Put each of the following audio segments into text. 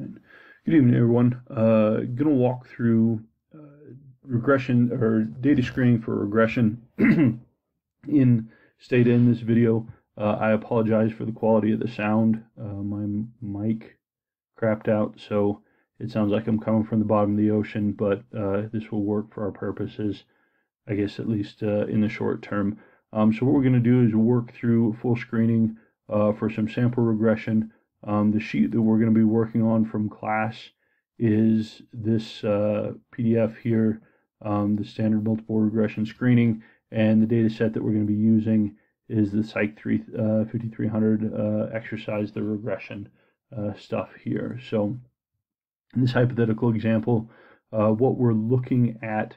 Good evening, everyone. Uh, gonna walk through uh, regression or data screening for regression in Stata in this video. Uh, I apologize for the quality of the sound. Uh, my mic crapped out, so it sounds like I'm coming from the bottom of the ocean, but uh, this will work for our purposes, I guess at least uh, in the short term. Um, so what we're going to do is work through full screening for some sample regression um, the sheet that we're going to be working on from class is this uh, PDF here, um, the standard multiple regression screening, and the data set that we're going to be using is the Psych 3, uh, 5300 uh, exercise, the regression uh, stuff here. So in this hypothetical example, uh, what we're looking at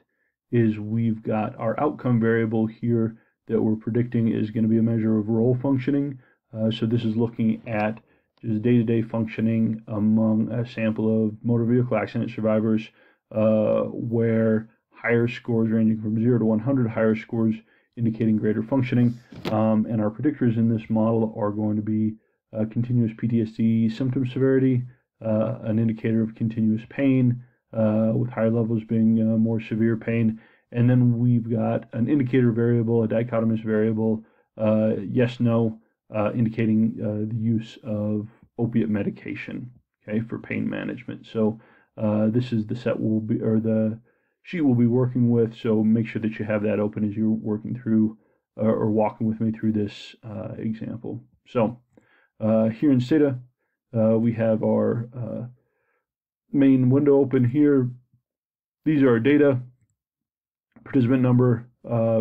is we've got our outcome variable here that we're predicting is going to be a measure of role functioning. Uh, so this is looking at is day-to-day functioning among a sample of motor vehicle accident survivors uh, where higher scores ranging from 0 to 100 higher scores indicating greater functioning. Um, and our predictors in this model are going to be uh, continuous PTSD symptom severity uh, an indicator of continuous pain uh, with higher levels being uh, more severe pain. And then we've got an indicator variable a dichotomous variable uh, yes no uh, indicating uh, the use of opiate medication, okay, for pain management. So uh, this is the set we'll be, or the sheet we'll be working with. So make sure that you have that open as you're working through uh, or walking with me through this uh, example. So uh, here in Stata, we have our main window open here. These are our data, participant number,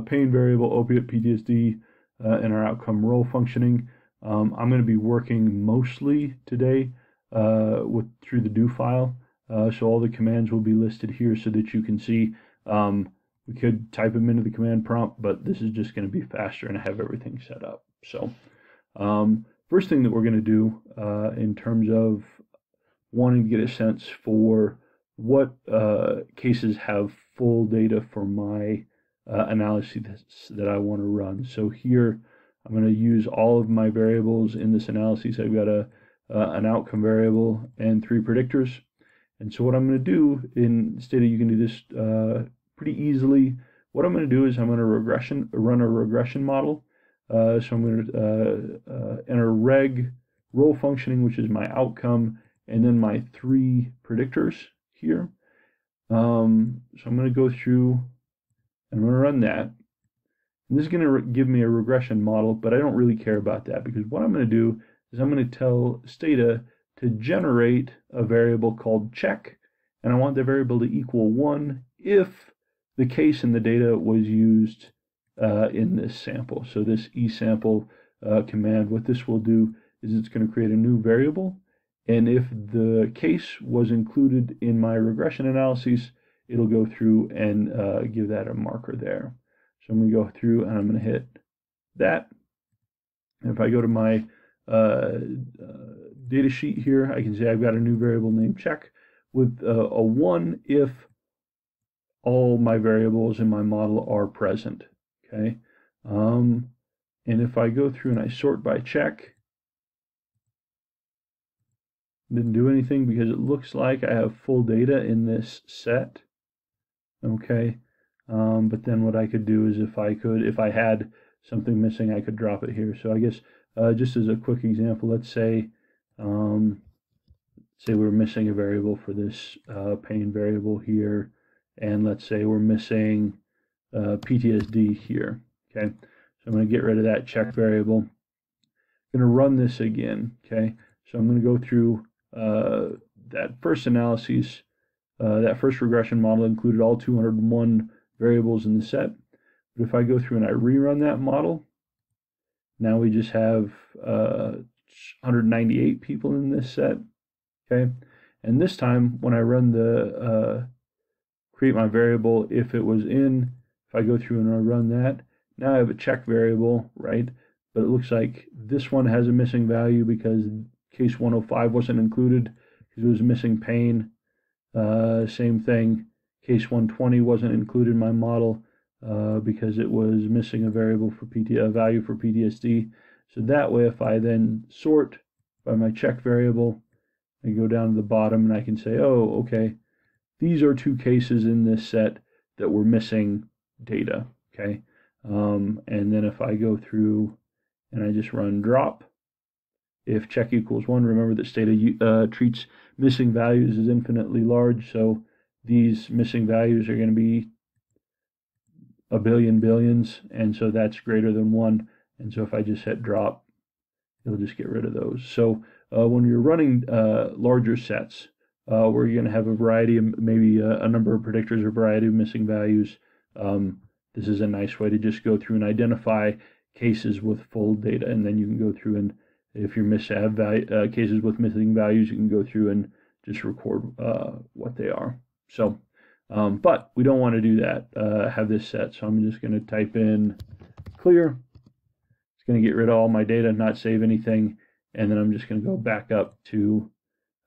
pain variable, opiate, PTSD, uh, and our outcome role functioning. Um, I'm going to be working mostly today uh, with through the do file. Uh, so all the commands will be listed here so that you can see. Um, we could type them into the command prompt, but this is just going to be faster and I have everything set up. So um, first thing that we're going to do uh, in terms of wanting to get a sense for what uh, cases have full data for my uh, analysis that I want to run. So here I'm going to use all of my variables in this analysis. I've got a uh, an outcome variable and three predictors. And so what I'm going to do in Stata, you can do this uh, pretty easily. What I'm going to do is I'm going to regression run a regression model. Uh, so I'm going to uh, uh, enter reg role functioning, which is my outcome, and then my three predictors here. Um, so I'm going to go through I'm going to run that. And this is going to give me a regression model, but I don't really care about that because what I'm going to do is I'm going to tell Stata to generate a variable called check, and I want the variable to equal 1 if the case in the data was used uh, in this sample. So this eSample uh, command, what this will do is it's going to create a new variable, and if the case was included in my regression analysis, it'll go through and uh, give that a marker there. So I'm going to go through and I'm going to hit that. And if I go to my uh, uh, data sheet here, I can say I've got a new variable named check with uh, a 1 if all my variables in my model are present. Okay. Um, and if I go through and I sort by check, didn't do anything because it looks like I have full data in this set okay? Um, but then what I could do is if I could if I had something missing I could drop it here. So I guess uh, just as a quick example let's say um, say we're missing a variable for this uh, pain variable here and let's say we're missing uh, PTSD here okay? So I'm going to get rid of that check variable. I'm going to run this again okay? So I'm going to go through uh, that first analysis uh, that first regression model included all 201 variables in the set. But if I go through and I rerun that model, now we just have uh, 198 people in this set. Okay, and this time when I run the uh, create my variable, if it was in, if I go through and I run that, now I have a check variable, right? But it looks like this one has a missing value because case 105 wasn't included because it was missing pain uh, same thing, case 120 wasn't included in my model uh, because it was missing a variable for PT, a value for PTSD. So that way, if I then sort by my check variable, I go down to the bottom and I can say, oh, okay, these are two cases in this set that were missing data, okay? Um, and then if I go through and I just run drop, if check equals one, remember that Stata uh, treats missing values as infinitely large, so these missing values are going to be a billion billions, and so that's greater than one. And so if I just hit drop, it'll just get rid of those. So uh, when you're running uh, larger sets, uh, where you're going to have a variety of maybe a, a, number of predictors or variety of missing values, um, this is a nice way to just go through and identify cases with full data, and then you can go through and if you're miss have value, uh, cases with missing values, you can go through and just record uh, what they are. So, um, but we don't want to do that. Uh, have this set, so I'm just going to type in clear. It's going to get rid of all my data, not save anything, and then I'm just going to go back up to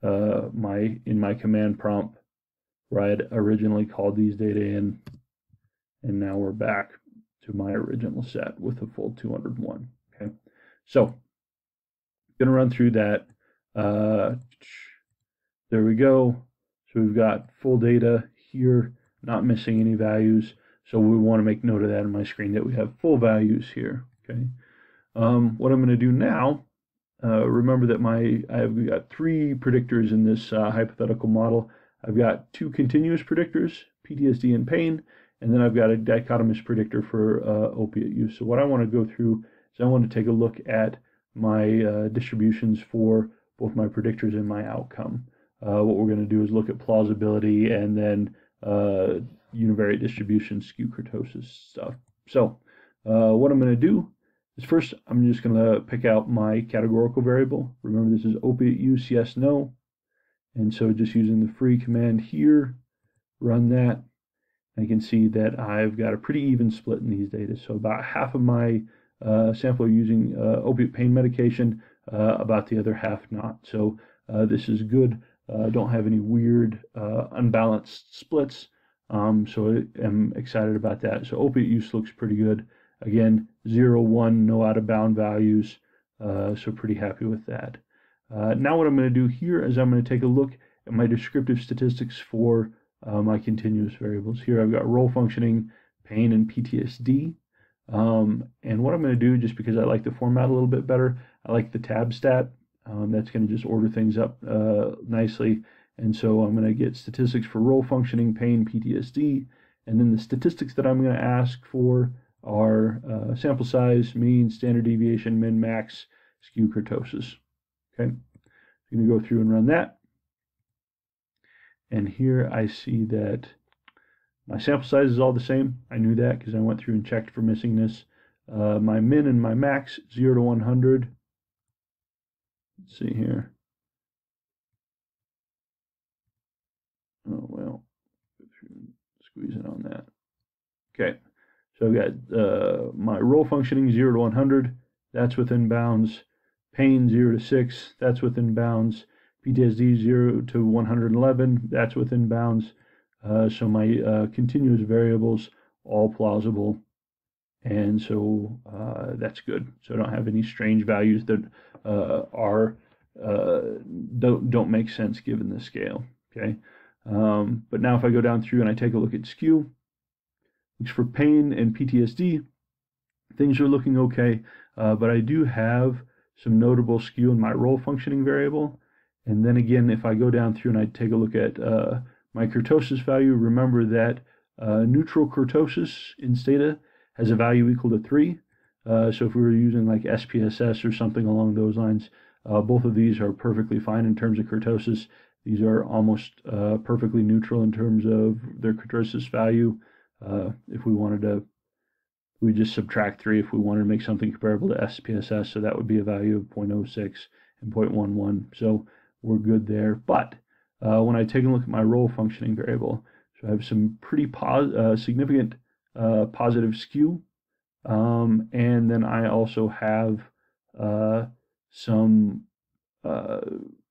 uh, my in my command prompt where I had originally called these data in, and now we're back to my original set with a full 201. Okay, so going to run through that. Uh, there we go. So we've got full data here, not missing any values. So we want to make note of that in my screen that we have full values here. Okay. Um, what I'm going to do now, uh, remember that my I've got three predictors in this uh, hypothetical model. I've got two continuous predictors, PTSD and pain, and then I've got a dichotomous predictor for uh, opiate use. So what I want to go through is I want to take a look at my uh, distributions for both my predictors and my outcome. Uh, what we're going to do is look at plausibility and then uh, univariate distribution, skew kurtosis stuff. So uh, what I'm going to do is first I'm just going to pick out my categorical variable. Remember this is opiate use, yes, no. And so just using the free command here, run that. I can see that I've got a pretty even split in these data. So about half of my uh, sample using uh, opiate pain medication, uh, about the other half not. So this is good. don't have any weird unbalanced splits. Um, so I'm excited about that. So opiate use looks pretty good. Again, zero, one, no out of bound values. so pretty happy with that. now what I'm going to do here is I'm going to take a look at my descriptive statistics for uh, my continuous variables. Here I've got role functioning, pain, and PTSD. Um, and what I'm going to do, just because I like the format a little bit better, I like the tab stat. Um, that's going to just order things up uh, nicely. And so I'm going to get statistics for role functioning, pain, PTSD. And then the statistics that I'm going to ask for are uh, sample size, mean, standard deviation, min, max, skew, kurtosis. Okay, I'm going to go through and run that. And here I see that my sample size is all the same. I knew that because I went through and checked for missingness. Uh, my min and my max, 0 to 100. Let's see here. Oh, well, squeeze it on that. Okay, so I've got uh, my role functioning 0 to 100. That's within bounds. Pain 0 to 6. That's within bounds. PTSD 0 to 111. That's within bounds. Uh, so my uh, continuous variables all plausible. And so uh, that's good. So I don't have any strange values that uh, are uh, don't don't make sense given the scale okay? Um, but now if I go down through and I take a look at skew which for pain and PTSD things are looking okay uh, but I do have some notable skew in my role functioning variable. And then again if I go down through and I take a look at my kurtosis value, remember that uh, neutral kurtosis in Stata has a value equal to 3. Uh, so if we were using like SPSS or something along those lines, uh, both of these are perfectly fine in terms of kurtosis. These are almost uh, perfectly neutral in terms of their kurtosis value. Uh, if we wanted to, we just subtract 3 if we wanted to make something comparable to SPSS, so that would be a value of 0.06 and 0.11. So we're good there. But uh, when I take a look at my role functioning variable. So I have some pretty pos uh, significant uh, positive skew. Um, and then I also have uh, some uh,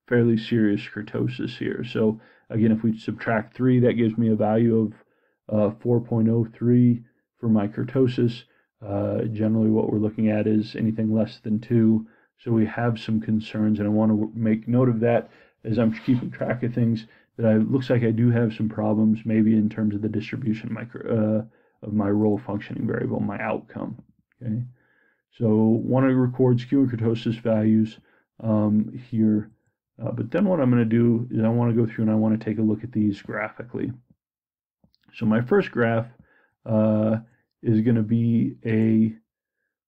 fairly serious kurtosis here. So again, if we subtract 3, that gives me a value of uh, 4.03 for my kurtosis. generally, what we're looking at is anything less than 2. So we have some concerns, and I want to make note of that as I'm keeping track of things that I looks like I do have some problems maybe in terms of the distribution micro, uh, of my role functioning variable, my outcome. Okay, so want to record skew and kurtosis values um, here, uh, but then what I'm going to do is I want to go through and I want to take a look at these graphically. So my first graph uh, is going to be a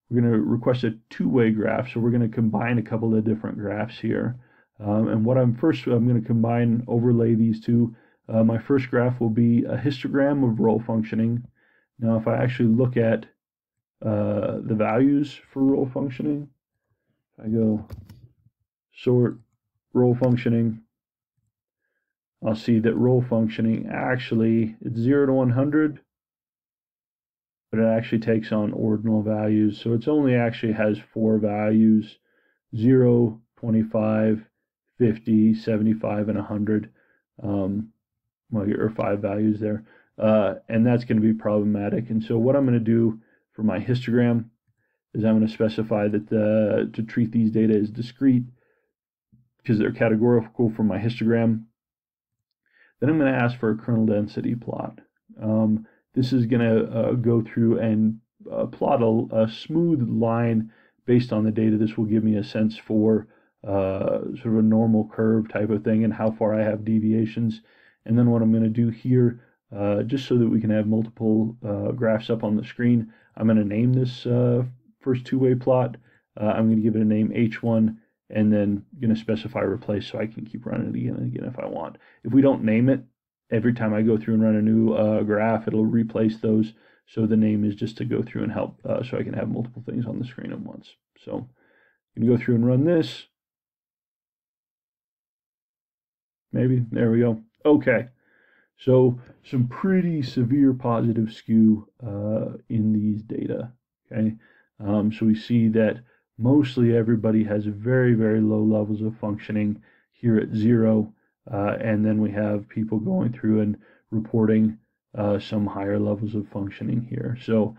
we're going to request a two-way graph, so we're going to combine a couple of different graphs here. Um, and what I'm first, I'm going to combine, overlay these two. Uh, my first graph will be a histogram of role functioning. Now, if I actually look at uh, the values for role functioning, I go sort role functioning, I'll see that role functioning actually it's 0 to 100 but it actually takes on ordinal values. So it's only actually has four values 0, 25, 50, 75, and 100. Um, well, or five values there. Uh, and that's going to be problematic. And so what I'm going to do for my histogram is I'm going to specify that to treat these data as discrete because they're categorical for my histogram. Then I'm going to ask for a kernel density plot. Um, this is going to uh, go through and uh, plot a, a, smooth line based on the data. This will give me a sense for uh, sort of a normal curve type of thing and how far I have deviations. And then what I'm going to do here, uh, just so that we can have multiple uh, graphs up on the screen, I'm going to name this uh, first two-way plot. I'm going to give it a name H1 and then going to specify replace so I can keep running it again and again if I want. If we don't name it, every time I go through and run a new uh, graph, it'll replace those. So the name is just to go through and help uh, so I can have multiple things on the screen at once. So I'm going to go through and run this. Maybe, there we go. Okay, so some pretty severe positive skew uh, in these data. Okay, um, so we see that mostly everybody has very, very low levels of functioning here at zero. Uh, and then we have people going through and reporting uh, some higher levels of functioning here. So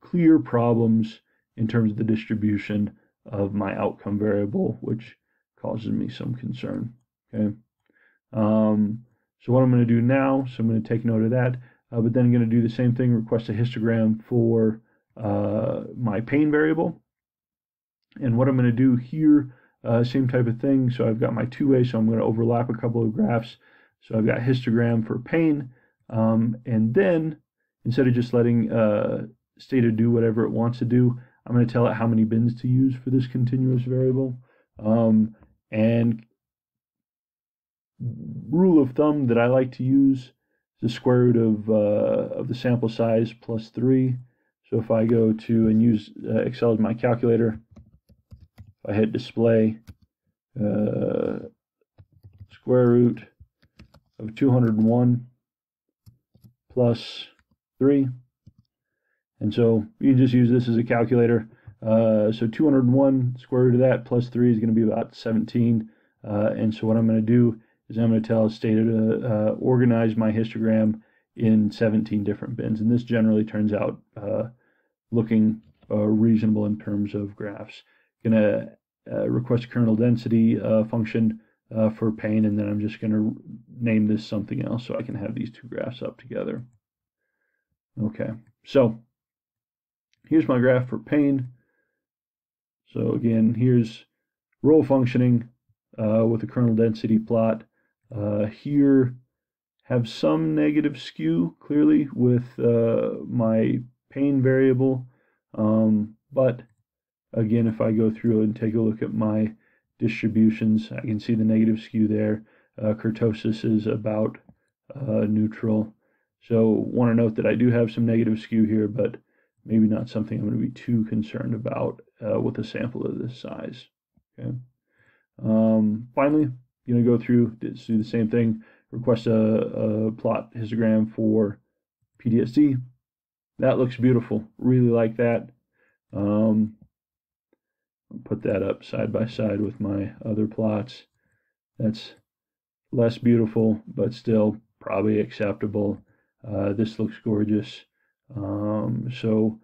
clear problems in terms of the distribution of my outcome variable, which causes me some concern. Okay. Um, so what I'm going to do now, so I'm going to take note of that, uh, but then I'm going to do the same thing, request a histogram for uh, my pain variable. And what I'm going to do here uh, same type of thing. So I've got my two-way, so I'm going to overlap a couple of graphs. So I've got histogram for pain. Um, and then instead of just letting uh, Stata do whatever it wants to do, I'm going to tell it how many bins to use for this continuous variable. Um, and rule of thumb that I like to use is the square root of, uh, of the sample size plus 3. So if I go to and use uh, Excel as my calculator, if I hit display uh, square root of 201 plus 3. And so you can just use this as a calculator. Uh, so 201 square root of that plus 3 is going to be about 17. Uh, and so what I'm going to do is I'm going to tell Stata to uh, organize my histogram in 17 different bins. And this generally turns out uh, looking uh, reasonable in terms of graphs I'm going to uh, request kernel density uh, function uh, for pain, and then I'm just going to name this something else so I can have these two graphs up together. Okay, so here's my graph for pain. So again, here's role functioning uh, with a kernel density plot. Uh, here have some negative skew clearly with uh, my pain variable, um, but Again, if I go through and take a look at my distributions, I can see the negative skew there. Uh, kurtosis is about uh, neutral. So want to note that I do have some negative skew here, but maybe not something I'm going to be too concerned about uh, with a sample of this size. Okay. Um, finally, going to go through, do the same thing, request a, a plot histogram for PTSD. That looks beautiful. Really like that. Um, put that up side by side with my other plots. That's less beautiful, but still probably acceptable. Uh, this looks gorgeous. Um, so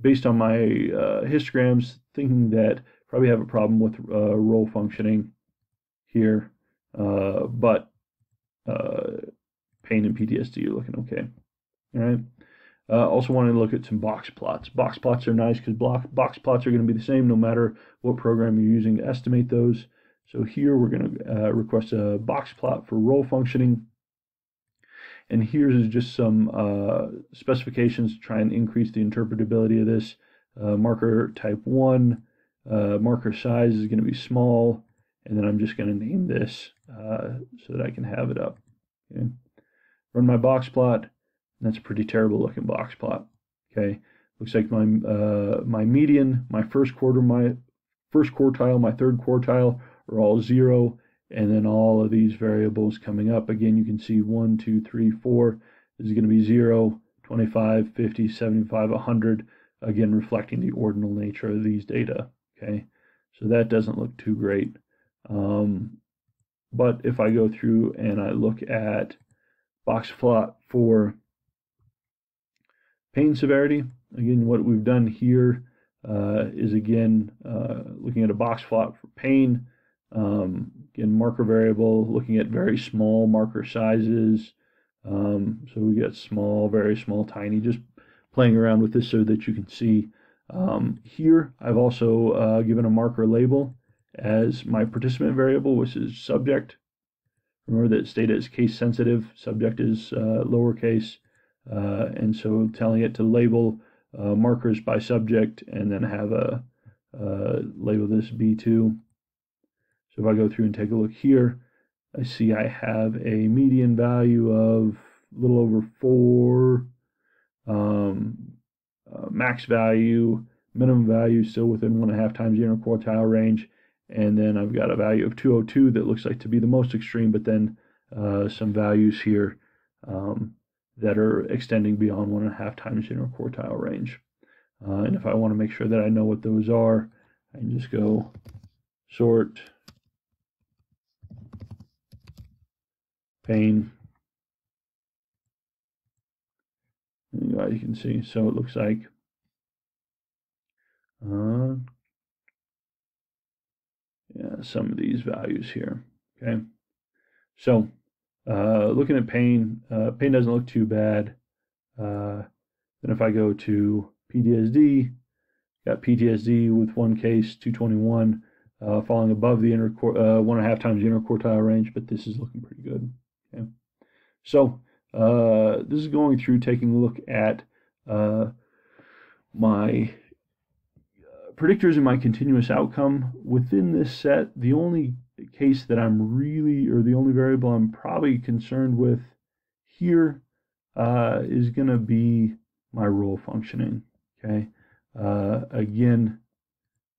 based on my uh, histograms, thinking that probably have a problem with uh, role functioning here. uh, but uh, pain and PTSD are looking okay. All right. Uh, also wanted to look at some box plots. Box plots are nice because box plots are going to be the same no matter what program you're using to estimate those. So here we're going to uh, request a box plot for role functioning. And here's just some uh, specifications to try and increase the interpretability of this. Uh, marker type 1, uh, marker size is going to be small, and then I'm just going to name this uh, so that I can have it up. Okay. Run my box plot. That's a pretty terrible looking box plot. Okay. Looks like my uh, my median, my first quarter, my first quartile, my third quartile are all zero, and then all of these variables coming up. Again, you can see 1, 2, 3, 4 this is going to be 0, 25, 50, 75, 100, again reflecting the ordinal nature of these data. Okay, so that doesn't look too great. Um, but if I go through and I look at box plot for pain severity, again, what we've done here uh, is again uh, looking at a box plot for pain. Um, again, marker variable, looking at very small marker sizes. Um, so we get small, very small, tiny, just playing around with this so that you can see. Um, here, I've also uh, given a marker label as my participant variable, which is subject. Remember that Stata is case sensitive, subject is uh, lowercase, uh, and so telling it to label uh, markers by subject and then have a uh, label this B2. So if I go through and take a look here, I see I have a median value of a little over four, um, uh, max value, minimum value still within one and a half times the interquartile range, and then I've got a value of 202 that looks like to be the most extreme, but then uh, some values here um, that are extending beyond one and a half times the interquartile range. Uh, and if I want to make sure that I know what those are, I can just go sort pain. As you can see, so it looks like uh, yeah, some of these values here. Okay, so uh, looking at pain, uh, pain doesn't look too bad. Uh, then if I go to PTSD, got PTSD with one case, 221, uh, falling above the inner uh, one and a half times the interquartile range, but this is looking pretty good. Okay, so uh, this is going through taking a look at my predictors in my continuous outcome. Within this set, the only case that I'm really, or the only variable I'm probably concerned with here uh, is going to be my role functioning. Okay. Uh, again,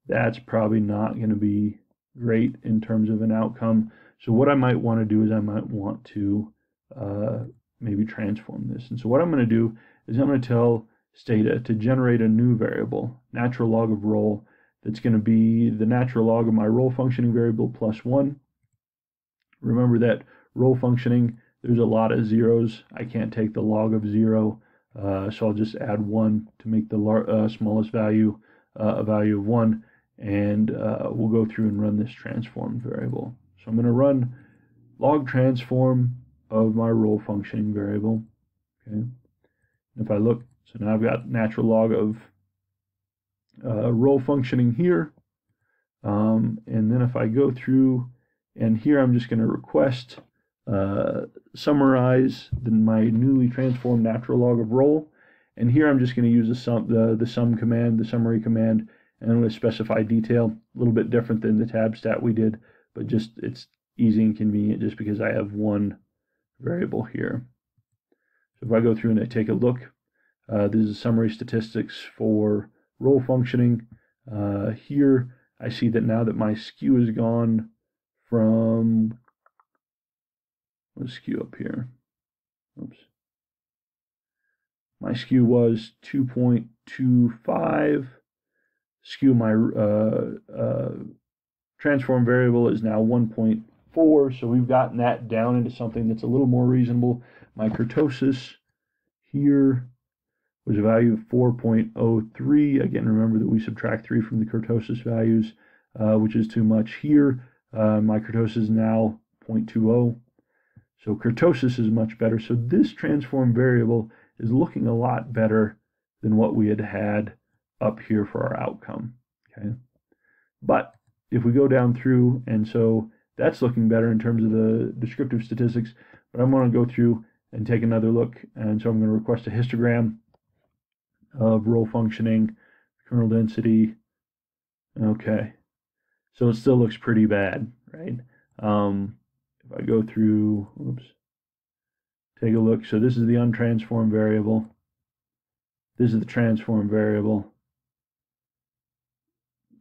that's probably not going to be great in terms of an outcome. So what I might want to do is I might want to uh, maybe transform this. And so what I'm going to do is I'm going to tell Stata to generate a new variable, natural log of role, that's going to be the natural log of my role functioning variable plus 1. Remember that role functioning, there's a lot of zeros. I can't take the log of 0, uh, so I'll just add 1 to make the uh, smallest value uh, a value of 1, and uh, we'll go through and run this transform variable. So I'm going to run log transform of my role functioning variable. Okay. If I look so now I've got natural log of uh, role functioning here. Um, and then if I go through and here I'm just going to request uh, summarize the, my newly transformed natural log of role. And here I'm just going to use the sum, the, the sum command, the summary command, and I'm going to specify detail. A little bit different than the tab stat we did, but just it's easy and convenient just because I have one variable here. So if I go through and I take a look, uh, this is summary statistics for role functioning. Uh, here, I see that now that my skew is gone from, let's skew up here. Oops. My skew was 2.25. Skew my uh, uh, transform variable is now 1.4. So we've gotten that down into something that's a little more reasonable. My kurtosis here was a value of 4.03. Again, remember that we subtract 3 from the kurtosis values, uh, which is too much here. Uh, my kurtosis is now 0.20. So kurtosis is much better. So this transform variable is looking a lot better than what we had had up here for our outcome. Okay, But if we go down through, and so that's looking better in terms of the descriptive statistics, but I'm going to go through and take another look. And so I'm going to request a histogram of role functioning, kernel density. Okay. So it still looks pretty bad, right? Um, if I go through, oops, take a look. So this is the untransformed variable. This is the transform variable.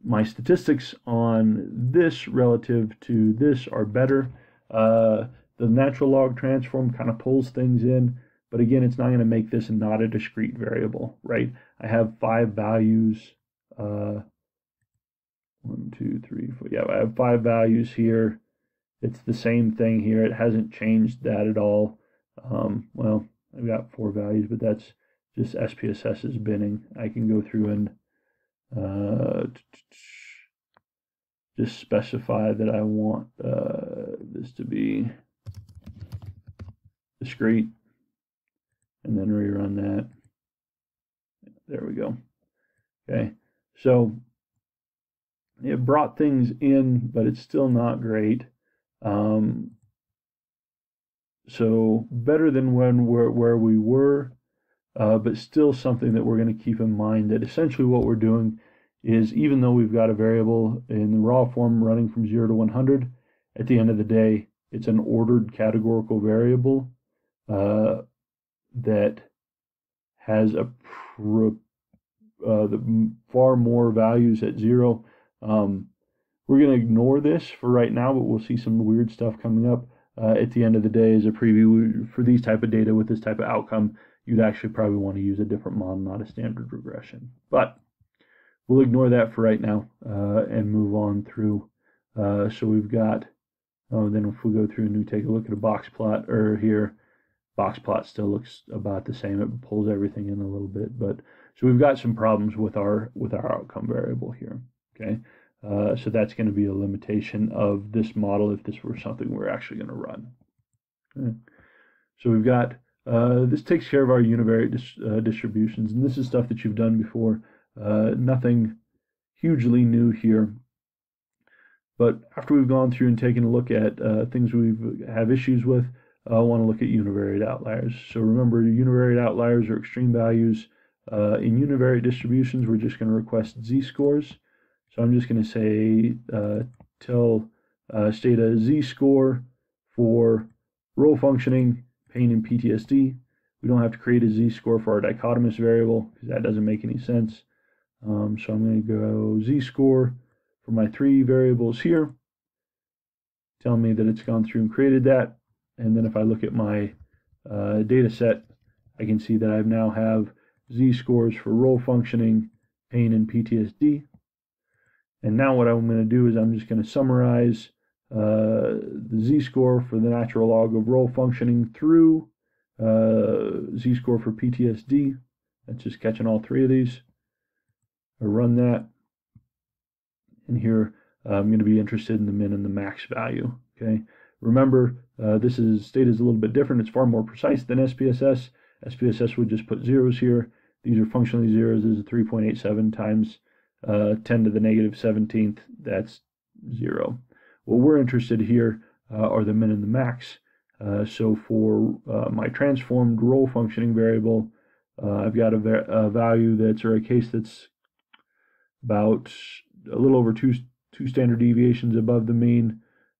My statistics on this relative to this are better. Uh, the natural log transform kind of pulls things in, but again, it's not going to make this not a discrete variable, right? I have five values. Uh, one, two, three, four. Yeah, I have five values here. It's the same thing here. It hasn't changed that at all. Um, well, I've got four values, but that's just SPSS's binning. I can go through and uh, just specify that I want uh, this to be discrete and then rerun that. There we go. Okay, so it brought things in, but it's still not great. Um, so better than when we're where we were uh, but still something that we're going to keep in mind that essentially what we're doing is even though we've got a variable in the raw form running from 0 to 100, at the end of the day, it's an ordered categorical variable uh, that has a uh, the far more values at 0. Um, we're going to ignore this for right now, but we'll see some weird stuff coming up uh, at the end of the day as a preview for these type of data with this type of outcome you'd actually probably want to use a different model, not a standard regression. But we'll ignore that for right now uh, and move on through. Uh, so we've got, oh, then if we go through and we take a look at a box plot or here, box plot still looks about the same. It pulls everything in a little bit, but so we've got some problems with our with our outcome variable here. Okay, uh, so that's going to be a limitation of this model if this were something we're actually going to run. Okay. So we've got uh, this takes care of our univariate dis uh, distributions, and this is stuff that you've done before. Uh, nothing hugely new here. But after we've gone through and taken a look at uh, things we have issues with, I want to look at univariate outliers. So remember, univariate outliers are extreme values. Uh, in univariate distributions, we're just going to request z-scores. So I'm just going to say tell Stata z-score for role functioning pain and PTSD. We don't have to create a z-score for our dichotomous variable because that doesn't make any sense. Um, so I'm going to go z-score for my three variables here. Tell me that it's gone through and created that. And then if I look at my uh, data set, I can see that I now have z-scores for role functioning, pain, and PTSD. And now what I'm going to do is I'm just going to summarize uh, the z-score for the natural log of role functioning through uh, z-score for PTSD. That's just catching all three of these. I run that. And here uh, I'm going to be interested in the min and the max value. Okay. Remember, uh, this is Stata is a little bit different. It's far more precise than SPSS. SPSS would just put zeros here. These are functionally zeros. This is 3.87 times uh, 10 to the negative 17th. That's zero. What we're interested here uh, are the min and the max. Uh, so for uh, my transformed role functioning variable, uh, I've got a, a, value that's or a case that's about a little over two two standard deviations above the mean,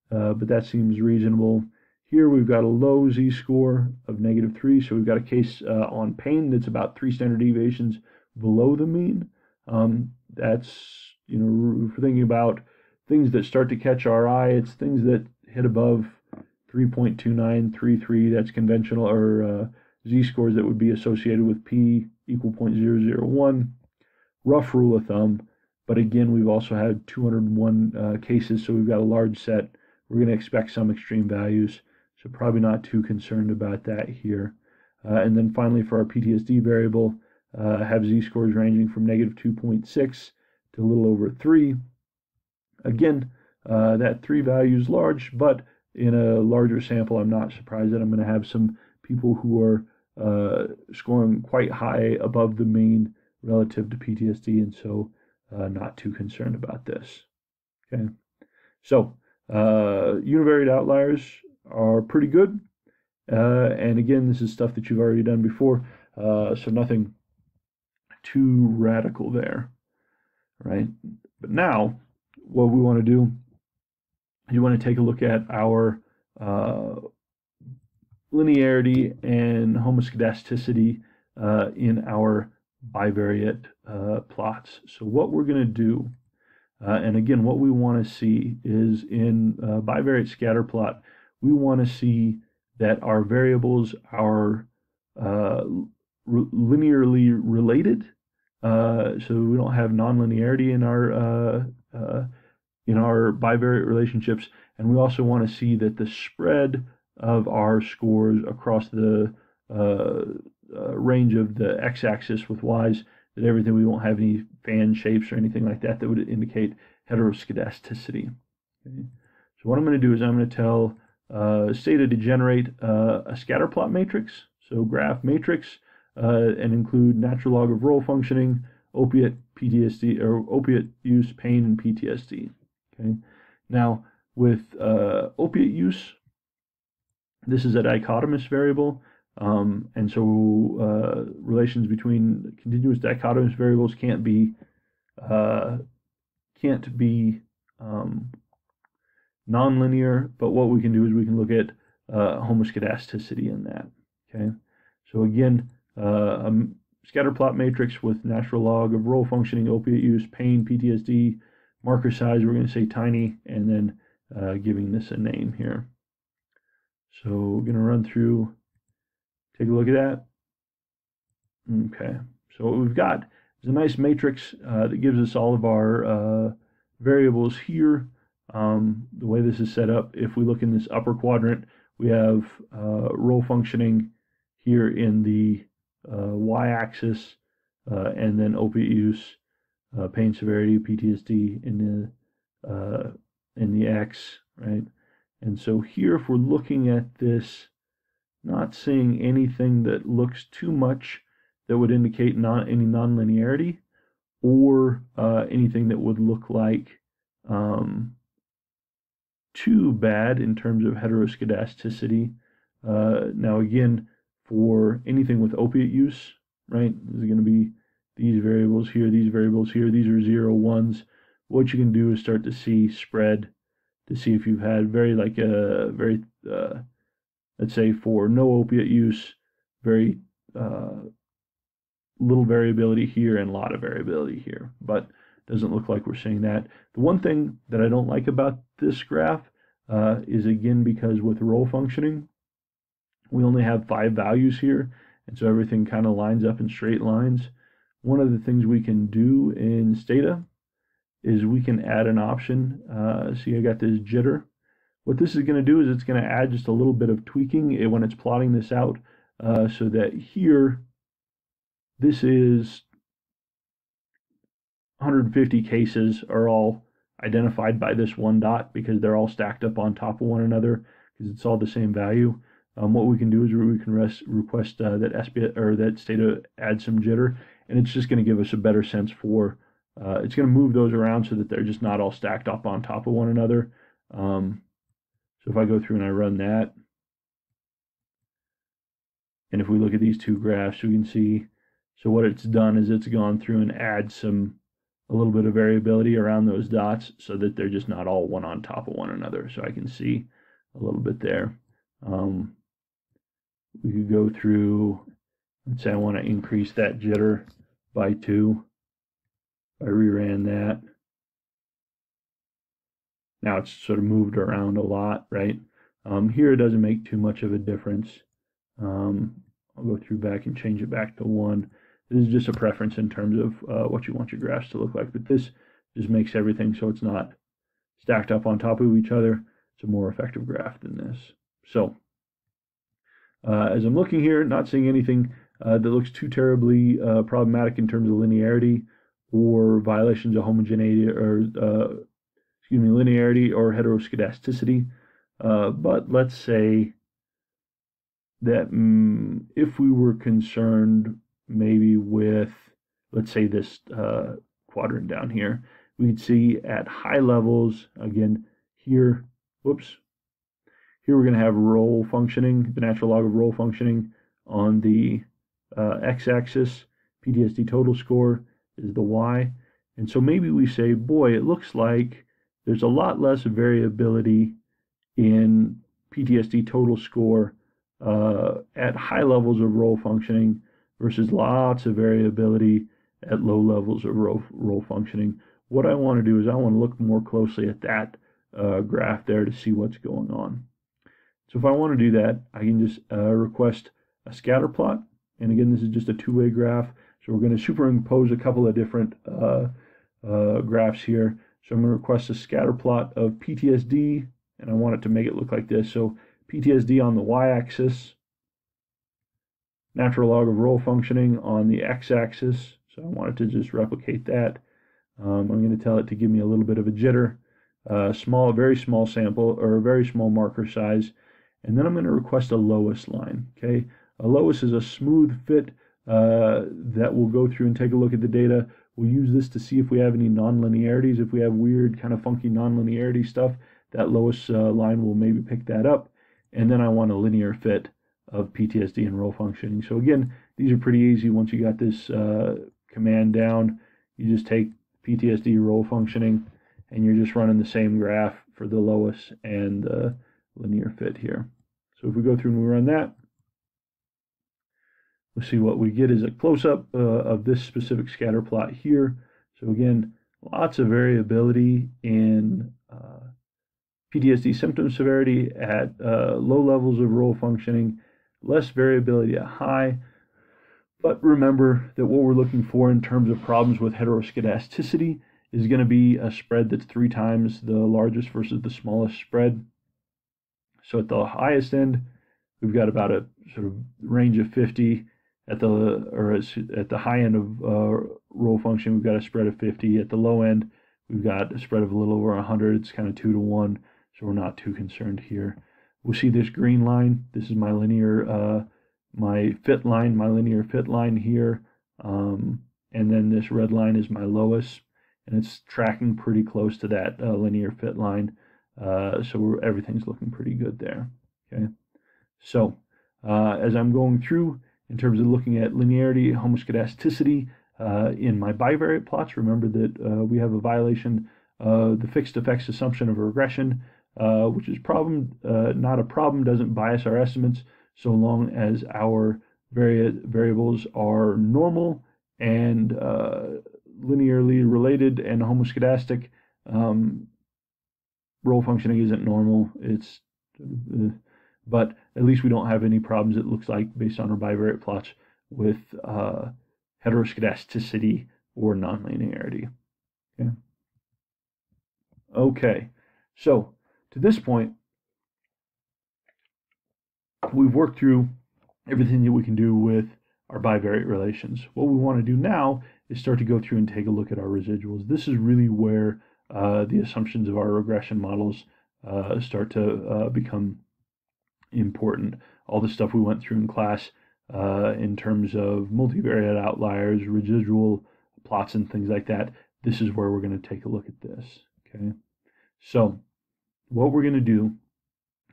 but that seems reasonable. Here we've got a low z-score of negative 3, so we've got a case uh, on pain that's about 3 standard deviations below the mean. Um, that's, you know, thinking about things that start to catch our eye. It's things that hit above 3.2933. That's conventional or uh, z-scores that would be associated with p equal 0.001. Rough rule of thumb. But again, we've also had 201 uh, cases, so we've got a large set. We're going to expect some extreme values, so probably not too concerned about that here. Uh, and then finally, for our PTSD variable, uh, have z-scores ranging from negative 2.6 to a little over 3. Again, uh, that 3 value is large, but in a larger sample, I'm not surprised that I'm going to have some people who are uh, scoring quite high above the mean relative to PTSD, and so uh, not too concerned about this. Okay, so uh, univariate outliers are pretty good, uh, and again, this is stuff that you've already done before, uh, so nothing too radical there, right? But now, what we want to do, you want to take a look at our uh, linearity and homoscedasticity uh, in our bivariate uh, plots. So what we're going to do, uh, and again, what we want to see is in bivariate scatter plot, we want to see that our variables are uh, linearly related. Uh, so we don't have nonlinearity in our in our bivariate relationships, and we also want to see that the spread of our scores across the uh, uh, range of the x-axis with y's, that everything, we won't have any fan shapes or anything like that that would indicate heteroscedasticity. Okay. So what I'm going to do is I'm going to tell uh, Stata to generate uh, a scatter plot matrix, so graph matrix, uh, and include natural log of role functioning, opiate, PTSD, or opiate use, pain, and PTSD. Okay. Now, with uh, opiate use, this is a dichotomous variable, um, and so uh, relations between continuous dichotomous variables can't be uh, can't be um, nonlinear. But what we can do is we can look at uh, homoscedasticity in that. Okay, so again, uh, a scatter plot matrix with natural log of role functioning, opiate use, pain, PTSD, marker size. We're going to say tiny, and then uh, giving this a name here. So we're going to run through, take a look at that. Okay, so what we've got is a nice matrix uh, that gives us all of our uh, variables here. Um, the way this is set up, if we look in this upper quadrant, we have uh, role functioning here in the uh, y-axis, uh, and then opiate use, uh, pain severity, PTSD in the in the x, right? And so here, if we're looking at this, not seeing anything that looks too much that would indicate not any nonlinearity or uh, anything that would look like um, too bad in terms of heteroscedasticity. Uh, now, again, for anything with opiate use, right, is going to be these variables here, these variables here, these are zero ones. What you can do is start to see spread to see if you've had very like a uh, very uh, let's say for no opiate use very uh, little variability here and a lot of variability here but doesn't look like we're seeing that the one thing that i don't like about this graph uh, is again because with role functioning we only have five values here and so everything kind of lines up in straight lines one of the things we can do in stata is we can add an option. Uh, see, I got this jitter. What this is going to do is it's going to add just a little bit of tweaking when it's plotting this out uh, so that here, this is 150 cases are all identified by this one dot because they're all stacked up on top of one another because it's all the same value. Um, what we can do is we can rest, request uh, that SB or that Stata add some jitter, and it's just going to give us a better sense for uh, it's going to move those around so that they're just not all stacked up on top of one another. Um, so if I go through and I run that, and if we look at these two graphs, we can see, so what it's done is it's gone through and add some, a little bit of variability around those dots so that they're just not all one on top of one another. So I can see a little bit there. Um, we could go through, let's say I want to increase that jitter by two. I reran that. Now it's sort of moved around a lot, right? Um, here it doesn't make too much of a difference. Um, I'll go through back and change it back to one. This is just a preference in terms of uh, what you want your graphs to look like, but this just makes everything so it's not stacked up on top of each other. It's a more effective graph than this. So uh, as I'm looking here, not seeing anything uh, that looks too terribly uh, problematic in terms of linearity or violations of homogeneity or uh, excuse me linearity or heteroscedasticity. Uh, but let's say that mm, if we were concerned maybe with, let's say, this uh, quadrant down here, we'd see at high levels, again, here, whoops, here we're going to have role functioning, the natural log of role functioning on the uh, x-axis. PTSD total score is the y. And so maybe we say, boy, it looks like there's a lot less variability in PTSD total score uh, at high levels of role functioning versus lots of variability at low levels of role functioning. What I want to do is I want to look more closely at that uh, graph there to see what's going on. So if I want to do that, I can just uh, request a scatter plot. And again, this is just a two-way graph. So we're going to superimpose a couple of different uh, uh, graphs here. So I'm going to request a scatter plot of PTSD, and I want it to make it look like this. So PTSD on the y-axis, natural log of role functioning on the x-axis. So I wanted to just replicate that. Um, I'm going to tell it to give me a little bit of a jitter, uh, small, very small sample or a very small marker size, and then I'm going to request a Loess line. Okay, a Loess is a smooth fit uh, that will go through and take a look at the data. We'll use this to see if we have any nonlinearities. If we have weird, kind of funky nonlinearity stuff, that Loess uh, line will maybe pick that up. And then I want a linear fit of PTSD and role functioning. So again, these are pretty easy once you got this uh, command down. You just take PTSD role functioning and you're just running the same graph for the Loess and uh, linear fit here. So if we go through and we run that, we'll see what we get is a close-up uh, of this specific scatter plot here. So again, lots of variability in uh, PTSD symptom severity at uh, low levels of role functioning, less variability at high. But remember that what we're looking for in terms of problems with heteroskedasticity is going to be a spread that's three times the largest versus the smallest spread. So at the highest end, we've got about a sort of range of 50. At the or at the high end of uh, role function, we've got a spread of 50. At the low end, we've got a spread of a little over 100. It's kind of two to one, so we're not too concerned here. We'll see this green line. This is my linear, uh, my fit line, my linear fit line here, um, and then this red line is my Loess, and it's tracking pretty close to that uh, linear fit line. Uh, so everything's looking pretty good there. Okay, so uh, as I'm going through in terms of looking at linearity, homoskedasticity uh, in my bivariate plots, remember that uh, we have a violation of the fixed effects assumption of regression, uh, which is problem uh, not a problem, doesn't bias our estimates so long as our vari variables are normal and linearly related and homoskedastic. Um, role functioning isn't normal. It's, uh, but at least we don't have any problems. It looks like based on our bivariate plots with uh, heteroskedasticity or nonlinearity. Okay. Okay. So to this point, we've worked through everything that we can do with our bivariate relations. What we want to do now is start to go through and take a look at our residuals. This is really where uh, the assumptions of our regression models uh, start to uh, become important. All the stuff we went through in class uh, in terms of multivariate outliers, residual plots, and things like that, this is where we're going to take a look at this. Okay, so what we're going to do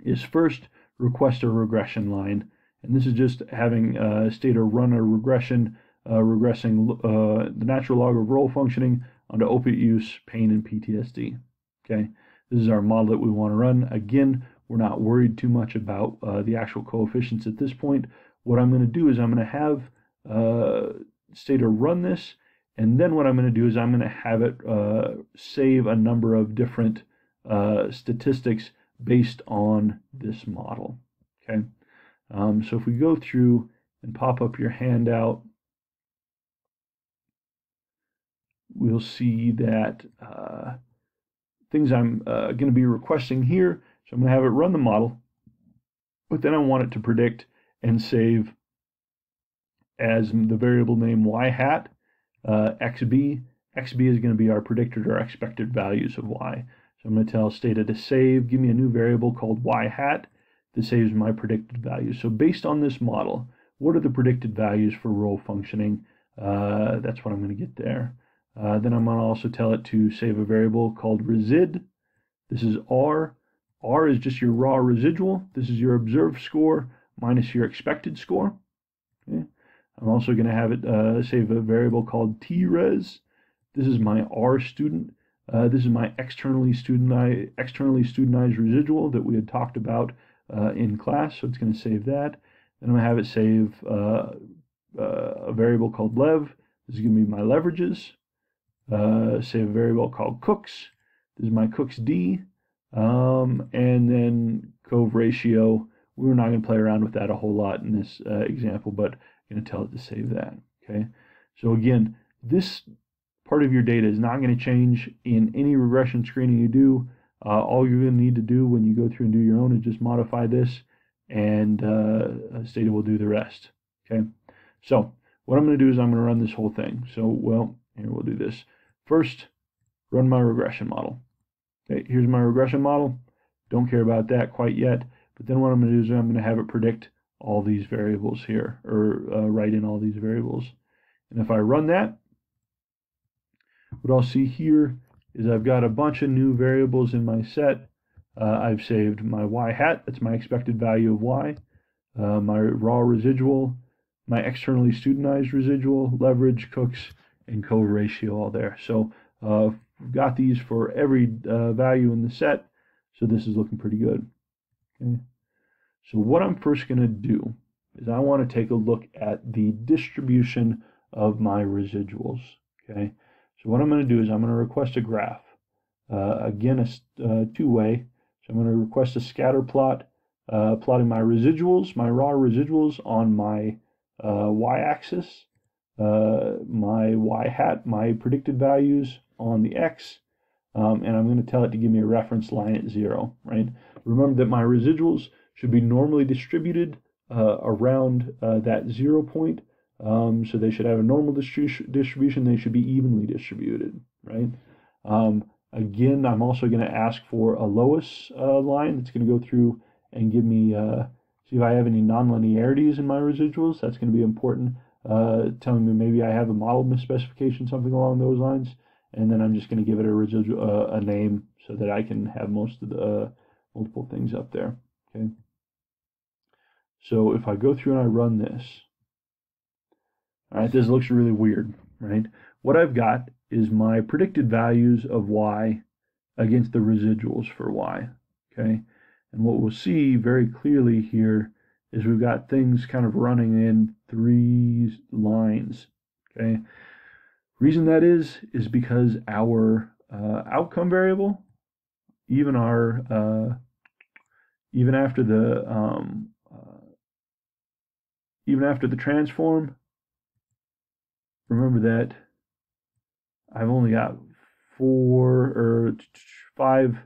is first request a regression line, and this is just having uh, Stata run a regression, uh, regressing the natural log of role functioning onto opiate use, pain, and PTSD. Okay, this is our model that we want to run. Again, we're not worried too much about uh, the actual coefficients at this point. What I'm going to do is I'm going to have uh, Stata run this, and then what I'm going to do is I'm going to have it uh, save a number of different uh, statistics based on this model. Okay, um, so if we go through and pop up your handout, we'll see that uh, things I'm uh, going to be requesting here. So I'm going to have it run the model, but then I want it to predict and save as the variable name y hat uh, xb. xb is going to be our predicted or expected values of y. So I'm going to tell Stata to save, give me a new variable called y hat that saves my predicted values. So based on this model, what are the predicted values for role functioning? Uh, that's what I'm going to get there. Uh, then I'm going to also tell it to save a variable called resid. This is R. R is just your raw residual. This is your observed score minus your expected score. Okay. I'm also going to have it uh, save a variable called tres. This is my R student. Uh, this is my externally studentized, externally studentized residual that we had talked about uh, in class. So it's going to save that. Then I'm going to have it save uh, uh, a variable called lev. This is going to be my leverages. Uh, save a variable called cooks. This is my cooks d. Um, and then covratio. We're not going to play around with that a whole lot in this uh, example, but I'm going to tell it to save that. Okay. So again, this part of your data is not going to change in any regression screening you do. Uh, all you're going to need to do when you go through and do your own is just modify this, and uh, Stata will do the rest. Okay. So what I'm going to do is I'm going to run this whole thing. So well, here we'll do this. First, run my regression model. Okay, here's my regression model. Don't care about that quite yet. But then what I'm going to do is I'm going to have it predict all these variables here, or uh, write in all these variables. And if I run that, what I'll see here is I've got a bunch of new variables in my set. Uh, I've saved my y hat, that's my expected value of y, uh, my raw residual, my externally studentized residual, leverage, cooks, and covratio all there. So uh, we've got these for every uh, value in the set, so this is looking pretty good. Okay. So what I'm first going to do is I want to take a look at the distribution of my residuals. Okay. So what I'm going to do is I'm going to request a graph. Uh, again, a uh, two-way. So I'm going to request a scatter plot, uh, plotting my residuals, my raw residuals on my uh, y-axis, uh, my y hat, my predicted values on the x, um, and I'm going to tell it to give me a reference line at zero, right? Remember that my residuals should be normally distributed uh, around that zero point, um, so they should have a normal distri distribution. They should be evenly distributed, right? Um, again, I'm also going to ask for a Loess uh, line that's going to go through and give me, uh, see if I have any nonlinearities in my residuals. That's going to be important, uh, telling me maybe I have a model misspecification, something along those lines. And then I'm just going to give it a residual, uh, a name so that I can have most of the uh, multiple things up there, okay? So if I go through and I run this, all right, this looks really weird, right? What I've got is my predicted values of y against the residuals for y, okay? And what we'll see very clearly here is we've got things kind of running in three lines, okay? Reason that is, is because our uh, outcome variable, even our, uh, even after the, um, uh, even after the transform, remember that I've only got four or five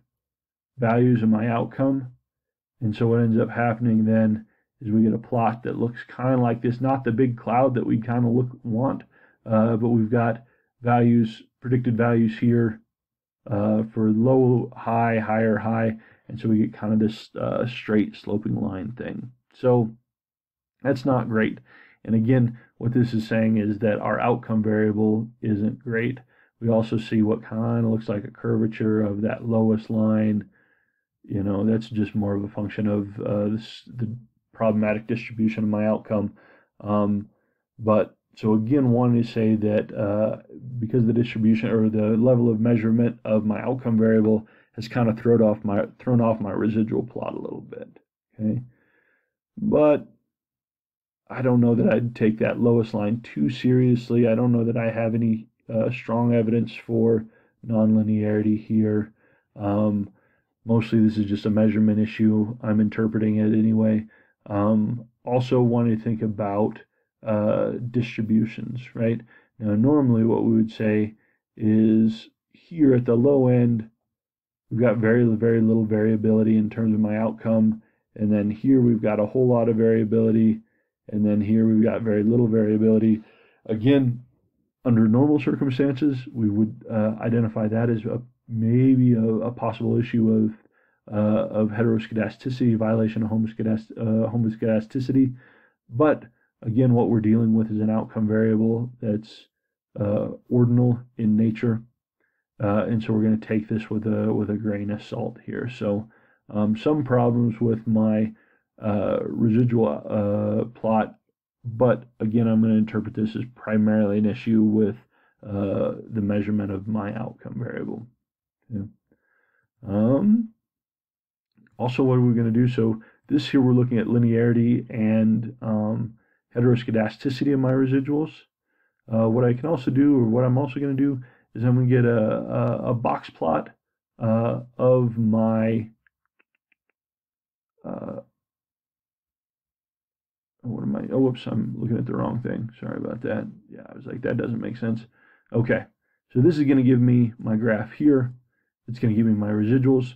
values in my outcome. And so what ends up happening then is we get a plot that looks kind of like this, not the big cloud that we kind of look want, uh, but we've got values, predicted values here uh, for low, high, higher, high. And so we get kind of this uh, straight sloping line thing. So that's not great. And again, what this is saying is that our outcome variable isn't great. We also see what kind of looks like a curvature of that lowest line. You know, that's just more of a function of uh, this, the problematic distribution of my outcome. Um, but so again, wanting to say that uh, because the distribution or the level of measurement of my outcome variable has kind of thrown off my thrown off my residual plot a little bit. Okay, but I don't know that I'd take that Loess line too seriously. I don't know that I have any uh, strong evidence for nonlinearity here. Um, mostly, this is just a measurement issue. I'm interpreting it anyway. Um, also, want to think about uh, distributions, right? Now, normally, what we would say is here at the low end, we've got very, very little variability in terms of my outcome. And then here we've got a whole lot of variability and then here we've got very little variability. Again, under normal circumstances, we would uh, identify that as a maybe a, a possible issue of uh, of heteroscedasticity, violation of uh, homoscedasticity. But again, what we're dealing with is an outcome variable that's uh, ordinal in nature. Uh, and so we're going to take this with a with a grain of salt here. So um, some problems with my uh, residual uh, plot, but again, I'm going to interpret this as primarily an issue with the measurement of my outcome variable. Okay. Um, also, what are we going to do? So this here, we're looking at linearity and um, heteroscedasticity of my residuals. Uh, what I can also do, or what I'm also going to do, is I'm going to get a, a, a box plot uh, of my uh, what am I? Oh, whoops, I'm looking at the wrong thing. Sorry about that. Yeah, I was like, that doesn't make sense. Okay, so this is going to give me my graph here. It's going to give me my residuals.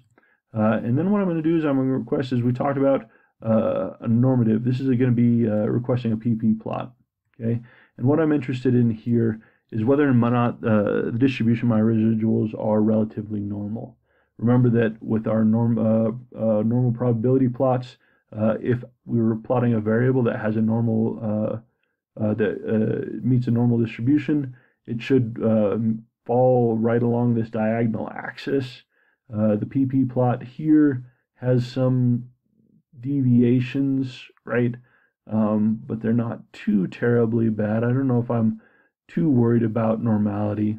Uh, and then what I'm going to do is I'm going to request, as we talked about, uh, a normative. This is going to be uh, requesting a PP plot. Okay, and what I'm interested in here is whether or not uh, the distribution of my residuals are relatively normal. Remember that with our norm, uh, uh, normal probability plots, Uh, if we were plotting a variable that has a normal uh, uh, that meets a normal distribution, it should um, fall right along this diagonal axis uh, the PP plot here has some deviations, right? Um, but they're not too terribly bad. I don't know if I'm too worried about normality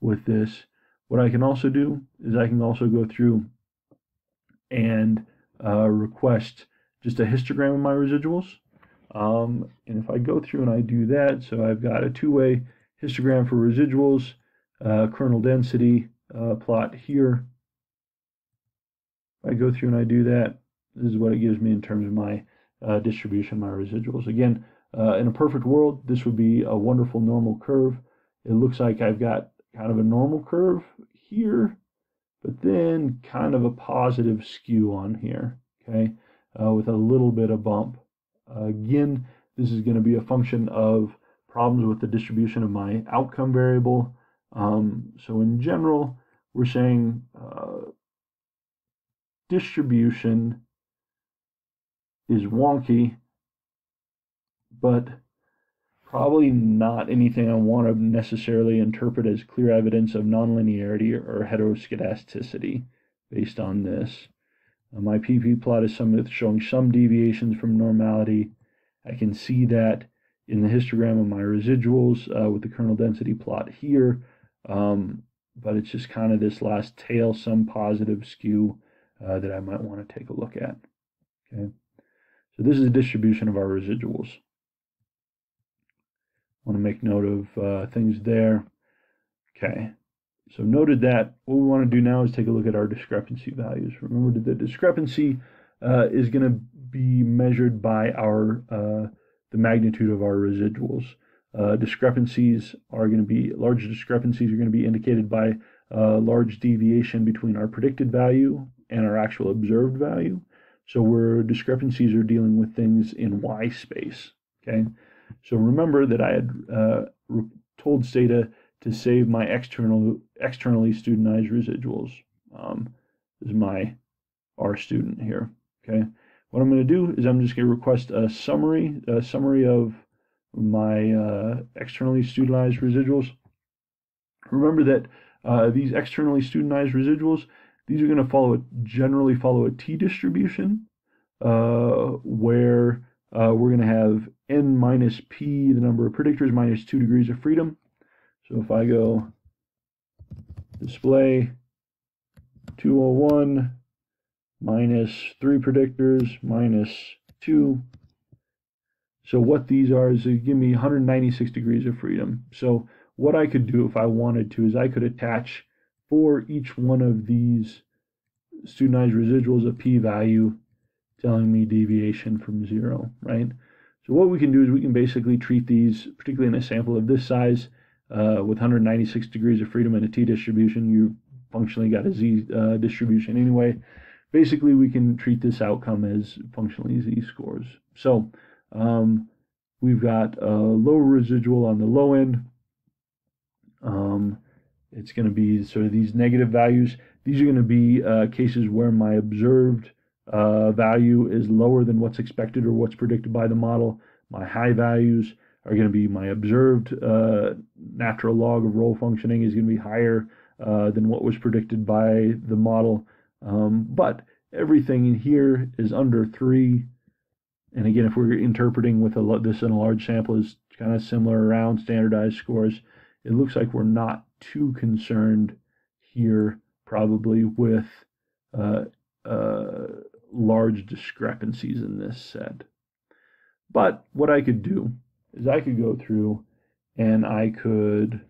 with this. What I can also do is I can also go through and uh, request just a histogram of my residuals. Um, and if I go through and I do that, so I've got a two-way histogram for residuals, uh, kernel density uh, plot here, I go through and I do that, this is what it gives me in terms of my uh, distribution, my residuals. Again, uh, in a perfect world, this would be a wonderful normal curve. It looks like I've got kind of a normal curve here, but then kind of a positive skew on here, okay, uh, with a little bit of bump. again, this is going to be a function of problems with the distribution of my outcome variable. Um, so in general, we're saying uh, distribution is wonky, but probably not anything I want to necessarily interpret as clear evidence of nonlinearity or heteroscedasticity based on this. Uh, my PP plot is some, showing some deviations from normality. I can see that in the histogram of my residuals uh, with the kernel density plot here, um, but it's just kind of this last tail, some positive skew uh, that I might want to take a look at. Okay, so this is a distribution of our residuals. Want to make note of uh, things there. Okay, so noted that. What we want to do now is take a look at our discrepancy values. Remember that the discrepancy uh, is going to be measured by our uh, the magnitude of our residuals. Uh, discrepancies are going to be large discrepancies are going to be indicated by uh, large deviation between our predicted value and our actual observed value. So where discrepancies are dealing with things in y space. Okay, so remember that I had uh, told Stata to save my external externally studentized residuals. Um, is my R student here. Okay, what I'm going to do is I'm just going to request a summary, a summary of my uh, externally studentized residuals. Remember that uh, these externally studentized residuals these are going to follow a, generally follow a t distribution uh, where uh, we're going to have n minus p, the number of predictors, minus 2 degrees of freedom. So if I go display 201 minus 3 predictors minus 2. So what these are is they give me 196 degrees of freedom. So what I could do if I wanted to is I could attach for each one of these studentized residuals a p-value telling me deviation from zero, right? So what we can do is we can basically treat these, particularly in a sample of this size, uh, with 196 degrees of freedom and a t-distribution, you functionally got a z uh, distribution anyway. Basically, we can treat this outcome as functionally z-scores. So um, we've got a low residual on the low end, um, it's going to be sort of these negative values. These are going to be uh, cases where my observed uh, value is lower than what's expected or what's predicted by the model. My high values are going to be my observed uh, natural log of role functioning is going to be higher uh, than what was predicted by the model. Um, but everything in here is under three. And again, if we're interpreting with a, this in a large sample is kind of similar around standardized scores, it looks like we're not too concerned here probably with uh, uh, large discrepancies in this set. But what I could do is I could go through and I could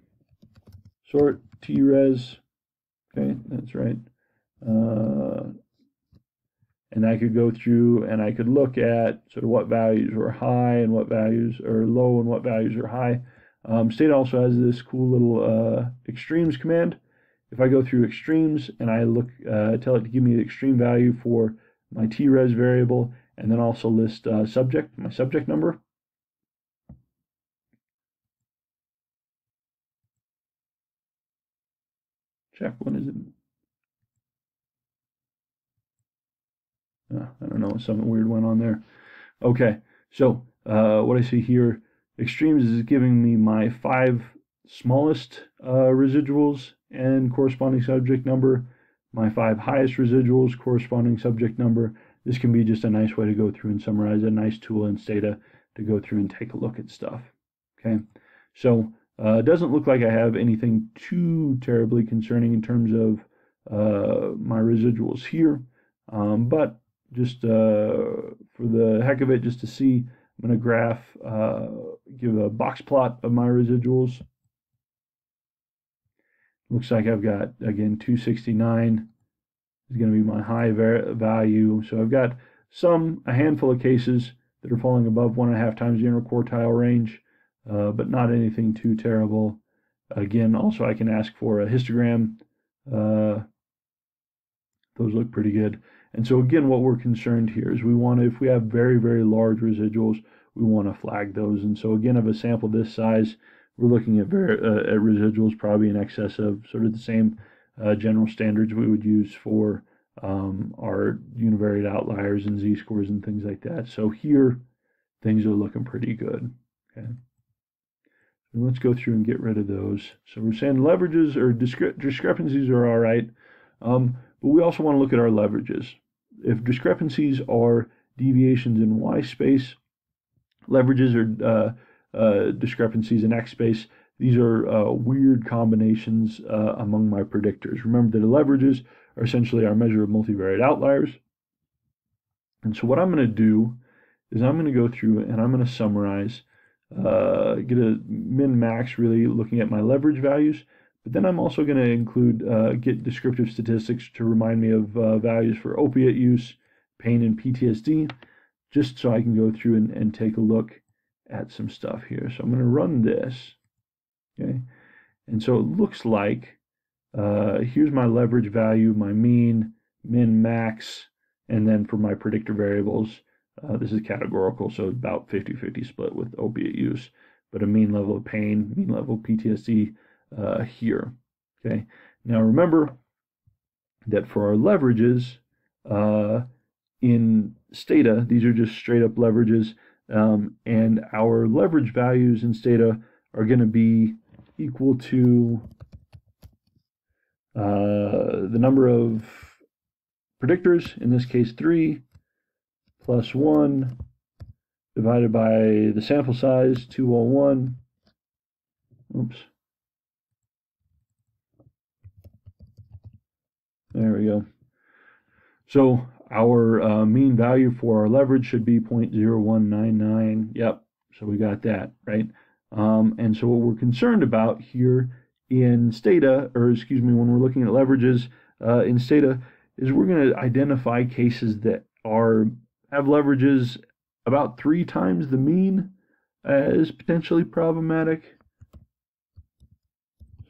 sort T-res. Okay, that's right. Uh, and I could go through and I could look at sort of what values were high and what values are low and what values are high. Um, Stata also has this cool little uh, extremes command. If I go through extremes and I look, uh, tell it to give me the extreme value for my T-res variable, and then also list uh, subject, my subject number. Check, when is it? Uh, I don't know, something weird went on there. Okay, so uh, what I see here, extremes is giving me my five smallest uh, residuals and corresponding subject number, my five highest residuals, corresponding subject number. This can be just a nice way to go through and summarize a nice tool in Stata to go through and take a look at stuff. Okay, so uh, it doesn't look like I have anything too terribly concerning in terms of uh, my residuals here, um, but just uh, for the heck of it, just to see, I'm going to graph, uh, give a box plot of my residuals. Looks like I've got, again, 269 is going to be my high value. So I've got some, a handful of cases that are falling above one and a half times the interquartile range, uh, but not anything too terrible. Again, also I can ask for a histogram. Uh, those look pretty good. And so again, what we're concerned here is we want to, if we have very, very large residuals, we want to flag those. And so again, of a sample this size, we're looking at, uh, at residuals probably in excess of sort of the same uh, general standards we would use for um, our univariate outliers and z-scores and things like that. So here, things are looking pretty good. Okay. So let's go through and get rid of those. So we're saying leverages or discre discrepancies are all right, um, but we also want to look at our leverages if discrepancies are deviations in y space, leverages are uh, uh, discrepancies in x space, these are uh, weird combinations uh, among my predictors. Remember that the leverages are essentially our measure of multivariate outliers. And so what I'm going to do is I'm going to go through and I'm going to summarize, uh, get a min-max really looking at my leverage values, but then I'm also going to include uh, get descriptive statistics to remind me of values for opiate use, pain, and PTSD, just so I can go through and, and take a look at some stuff here. So I'm going to run this. Okay, and so it looks like uh, here's my leverage value, my mean, min, max, and then for my predictor variables, uh, this is categorical, so about 50-50 split with opiate use, but a mean level of pain, mean level of PTSD, uh, here. Okay. Now remember that for our leverages uh, in Stata, these are just straight up leverages, um, and our leverage values in Stata are going to be equal to uh, the number of predictors, in this case 3, plus 1, divided by the sample size, 201. Oops. There we go. So our uh, mean value for our leverage should be 0.0199. Yep, so we got that, right? Um, and so what we're concerned about here in Stata, or excuse me, when we're looking at leverages uh, in Stata, is we're going to identify cases that are have leverages about three times the mean as potentially problematic.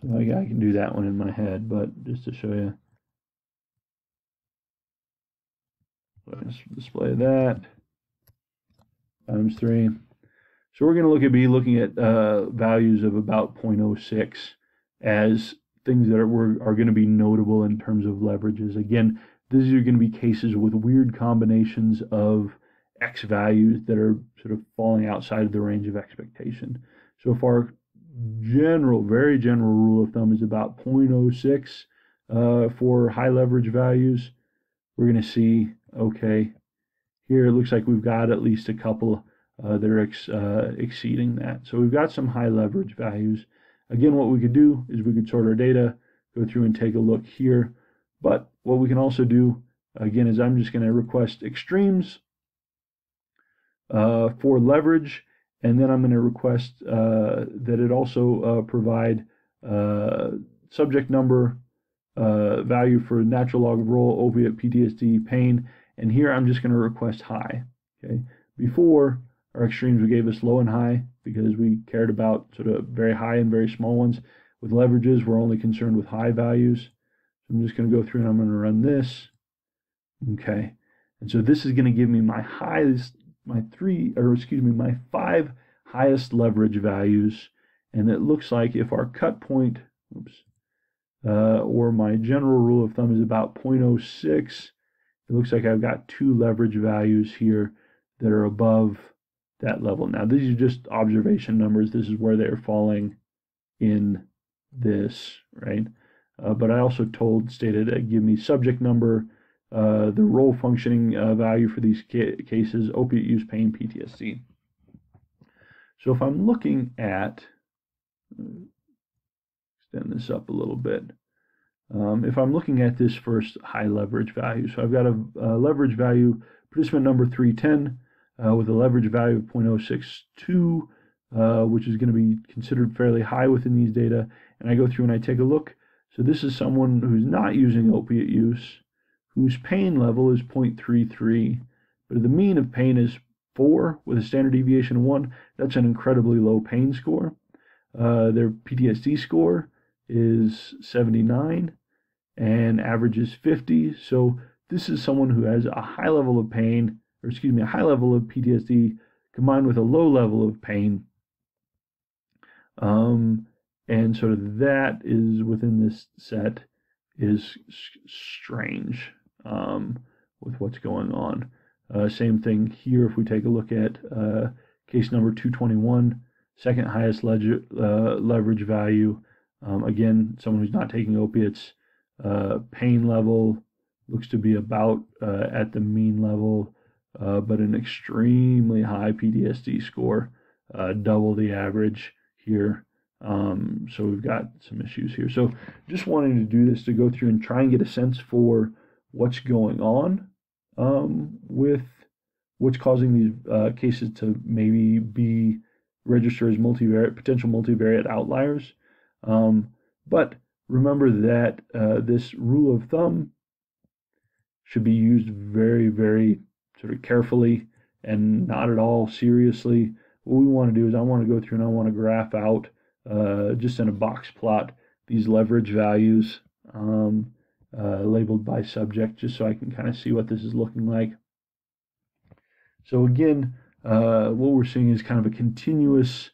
So I, I can do that one in my head, but just to show you. Let's display that times 3. So we're going to look at be looking at uh, values of about 0.06 as things that are, are going to be notable in terms of leverages. Again, these are going to be cases with weird combinations of x values that are sort of falling outside of the range of expectation. So if our general, very general rule of thumb is about 0.06 uh, for high leverage values, we're going to see, okay, here it looks like we've got at least a couple uh, that are ex, uh, exceeding that. So we've got some high leverage values. Again, what we could do is we could sort our data, go through and take a look here. But what we can also do, again, is I'm just going to request extremes uh, for leverage, and then I'm going to request uh, that it also uh, provide uh, subject number value for natural log of role, opiate, PTSD, pain, and here I'm just going to request high. Okay. Before our extremes, we gave us low and high because we cared about sort of very high and very small ones. With leverages, we're only concerned with high values. So I'm just going to go through and I'm going to run this. Okay. And so this is going to give me my highest, my three, or excuse me, my five highest leverage values. And it looks like if our cut point, oops, uh, or my general rule of thumb is about 0.06, it looks like I've got two leverage values here that are above that level. Now, these are just observation numbers. This is where they're falling in this, right? Uh, but I also told, stated, uh, give me subject number, uh, the role functioning uh, value for these ca cases, opiate use, pain, PTSD. So if I'm looking at, extend this up a little bit. Um, if I'm looking at this first high leverage value, so I've got a, a leverage value, participant number 310, uh, with a leverage value of 0.062, uh, which is going to be considered fairly high within these data. And I go through and I take a look. So this is someone who's not using opiate use, whose pain level is 0.33, but the mean of pain is 4 with a standard deviation of 1. That's an incredibly low pain score. Uh, their PTSD score is 79 and average is 50. So this is someone who has a high level of pain, or excuse me, a high level of PTSD combined with a low level of pain. Um, and sort of that is within this set is strange um, with what's going on. Uh, same thing here if we take a look at uh, case number 221, second highest ledger, uh, leverage value. Um, again, someone who's not taking opiates, uh, pain level looks to be about uh, at the mean level, uh, but an extremely high PTSD score, double the average here. Um, so we've got some issues here. So just wanting to do this to go through and try and get a sense for what's going on um, with what's causing these uh, cases to maybe be registered as multivariate potential multivariate outliers. Um, but remember that uh, this rule of thumb should be used very, very sort of carefully and not at all seriously. What we want to do is I want to go through and I want to graph out uh, just in a box plot these leverage values um, uh, labeled by subject just so I can kind of see what this is looking like. So again, uh, what we're seeing is kind of a continuous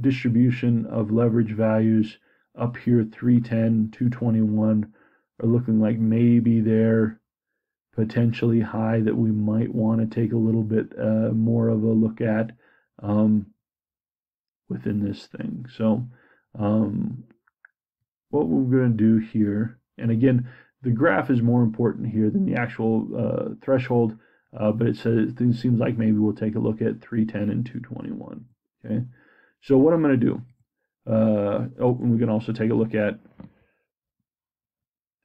distribution of leverage values up here 310, 221 are looking like maybe they're potentially high that we might want to take a little bit uh, more of a look at. Um, within this thing. So um, what we're going to do here, and again, the graph is more important here than the actual uh, threshold, uh, but it says it seems like maybe we'll take a look at 310 and 221. Okay, so what I'm going to do, uh, oh, and we can also take a look at,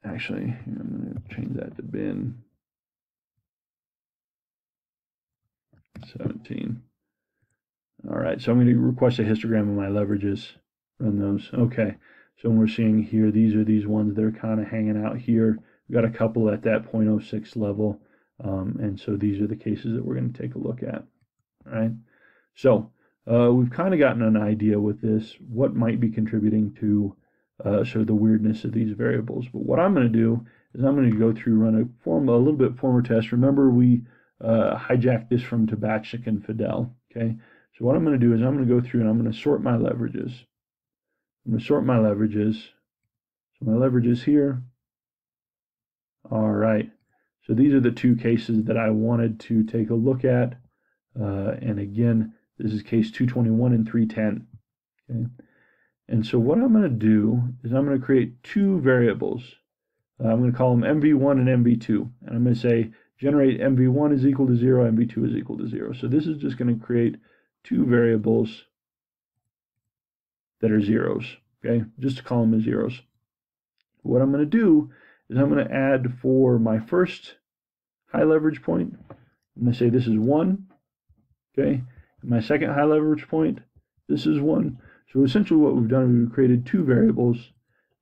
actually, I'm going to change that to bin 17. All right, so I'm going to request a histogram of my leverages. Run those. Okay, so we're seeing here, these are these ones that are kind of hanging out here. We've got a couple at that 0.06 level. Um, and so these are the cases that we're going to take a look at. All right, so uh, we've kind of gotten an idea with this what might be contributing to uh, sort of the weirdness of these variables. But what I'm going to do is I'm going to go through run a form a little bit former test. Remember we uh, hijacked this from Tabachnick and Fidell. Okay, so what I'm going to do is I'm going to go through and I'm going to sort my leverages. I'm going to sort my leverages. So my leverages here. All right. So these are the two cases that I wanted to take a look at. Uh, and again, this is case 221 and 310. Okay. And so what I'm going to do is I'm going to create two variables. Uh, I'm going to call them MV1 and MV2. And I'm going to say generate MV1 is equal to 0, MV2 is equal to 0. So this is just going to create two variables that are zeros, okay? Just to call them as zeros. What I'm going to do is I'm going to add for my first high leverage point, I'm going to say this is 1, okay? My second high leverage point, this is 1. So essentially what we've done is we've created two variables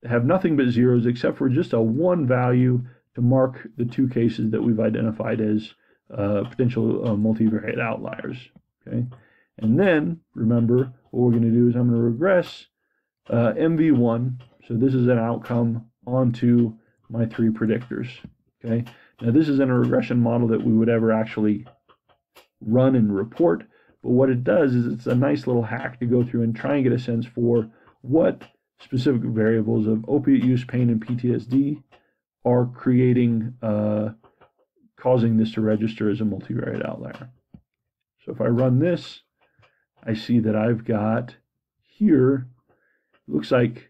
that have nothing but zeros except for just a 1 value to mark the two cases that we've identified as uh, potential uh, multivariate outliers, okay? And then, remember, what we're going to do is I'm going to regress uh, MV1. So this is an outcome onto my three predictors. Okay. Now this isn't a regression model that we would ever actually run and report. But what it does is it's a nice little hack to go through and try and get a sense for what specific variables of opiate use, pain, and PTSD are creating, uh, causing this to register as a multivariate outlier. So if I run this, I see that I've got here, looks like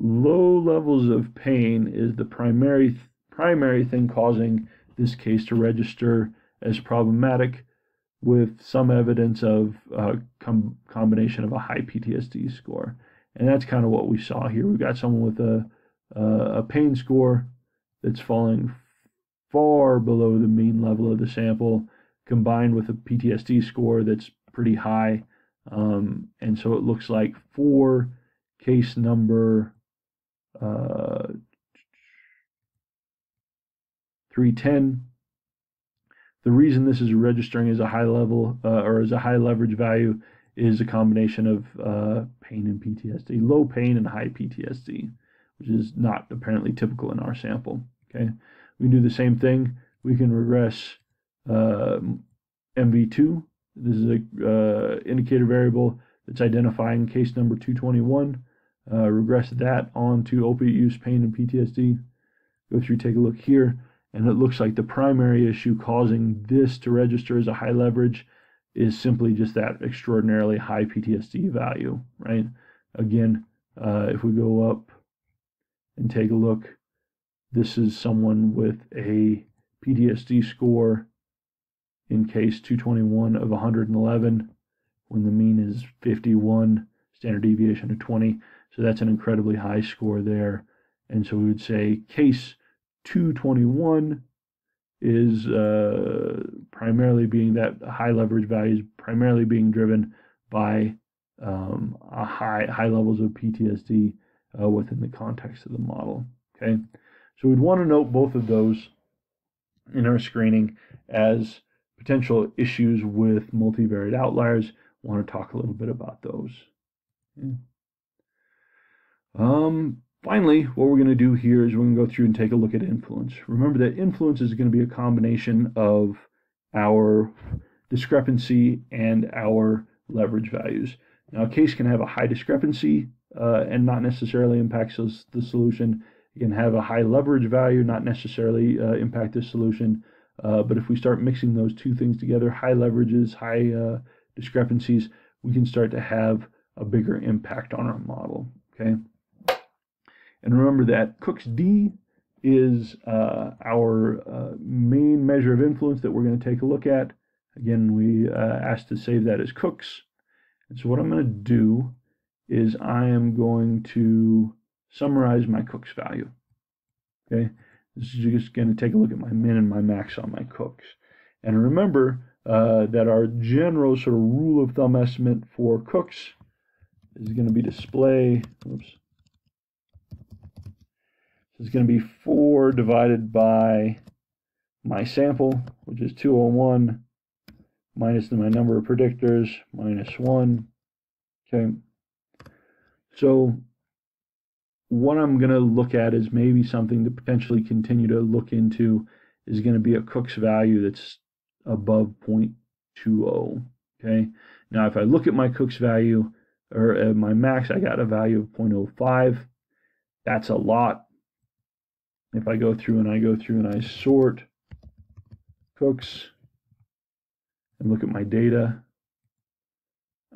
low levels of pain is the primary primary thing causing this case to register as problematic with some evidence of a com combination of a high PTSD score. And that's kind of what we saw here. We've got someone with a, a pain score that's falling far below the mean level of the sample, combined with a PTSD score that's pretty high. Um, and so it looks like for case number uh, 310, the reason this is registering as a high level uh, or as a high leverage value is a combination of uh, pain and PTSD, low pain and high PTSD, which is not apparently typical in our sample. Okay, we do the same thing. We can regress uh, MV2 this is a uh, indicator variable that's identifying case number 221. Uh, regress that onto opiate use, pain, and PTSD. Go through, take a look here, and it looks like the primary issue causing this to register as a high leverage is simply just that extraordinarily high PTSD value, right? Again, uh, if we go up and take a look, this is someone with a PTSD score in case 221 of 111 when the mean is 51, standard deviation of 20. So that's an incredibly high score there. And so we would say case 221 is uh, primarily being that high leverage values primarily being driven by um, high high levels of PTSD uh, within the context of the model. Okay, so we'd want to note both of those in our screening as potential issues with multivariate outliers. Want to talk a little bit about those. Yeah. Um, finally, what we're going to do here is we're going to go through and take a look at influence. Remember that influence is going to be a combination of our discrepancy and our leverage values. Now, a case can have a high discrepancy uh, and not necessarily impacts the solution. It can have a high leverage value, not necessarily uh, impact the solution. Uh, but if we start mixing those two things together, high leverages, high uh, discrepancies, we can start to have a bigger impact on our model. Okay. And remember that Cook's D is uh, our uh, main measure of influence that we're going to take a look at. Again, we uh, asked to save that as Cook's. And so what I'm going to do is I am going to summarize my Cook's value. Okay. This is just going to take a look at my min and my max on my cooks. And remember uh, that our general sort of rule of thumb estimate for cooks is going to be display, oops, it's going to be 4 divided by my sample, which is 201, minus my number of predictors, minus 1. Okay. So what I'm going to look at is maybe something to potentially continue to look into is going to be a Cook's value that's above 0.20. Okay. Now, if I look at my Cook's value, or at my max, I got a value of 0.05. That's a lot. If I go through and I go through and I sort cooks and look at my data,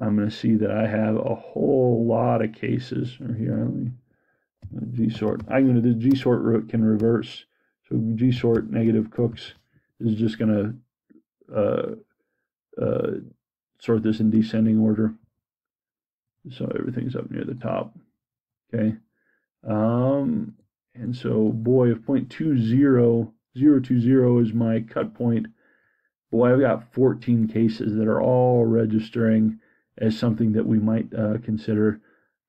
I'm going to see that I have a whole lot of cases. Or here, let me gsort. I'm going to do the gsort root can reverse. So gsort negative cooks is just going to uh, uh, sort this in descending order. So everything's up near the top. Okay. Um, and so, boy, if 0.20, is my cut point, boy, I've got 14 cases that are all registering as something that we might uh, consider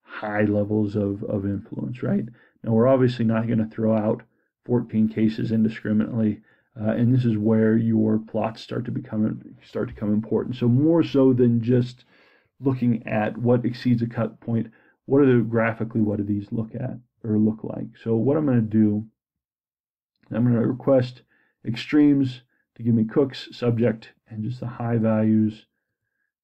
high levels of, of influence, right? Now, we're obviously not going to throw out 14 cases indiscriminately. Uh, and this is where your plots start to become start to become important. So more so than just looking at what exceeds a cut point, what are the graphically what do these look at or look like? So what I'm going to do, I'm going to request extremes to give me cooks, subject, and just the high values.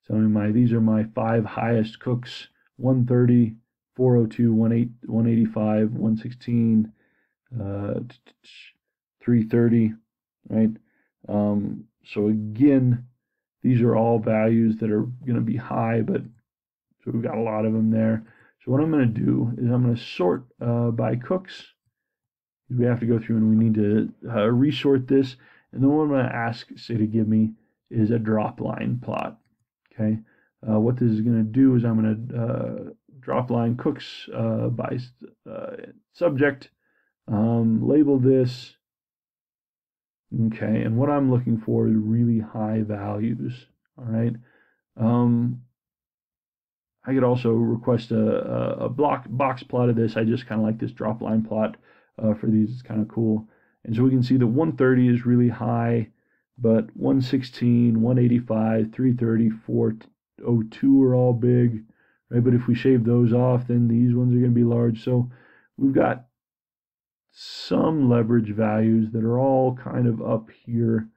So my these are my five highest cooks: 130, 402, 185, 116, uh, 330 right? Um, so again, these are all values that are going to be high, but so we've got a lot of them there. So what I'm going to do is I'm going to sort uh, by cooks. We have to go through and we need to uh, resort this. And then what I'm going to ask say to give me is a drop line plot. Okay. Uh, what this is going to do is I'm going to uh, drop line cooks uh, by uh, subject, um, label this Okay, and what I'm looking for is really high values. All right. Um, I could also request a, a, block box plot of this. I just kind of like this drop line plot uh, for these. It's kind of cool. And so we can see that 130 is really high, but 116, 185, 330, 402 are all big, right? But if we shave those off, then these ones are going to be large. So we've got some leverage values that are all kind of up here.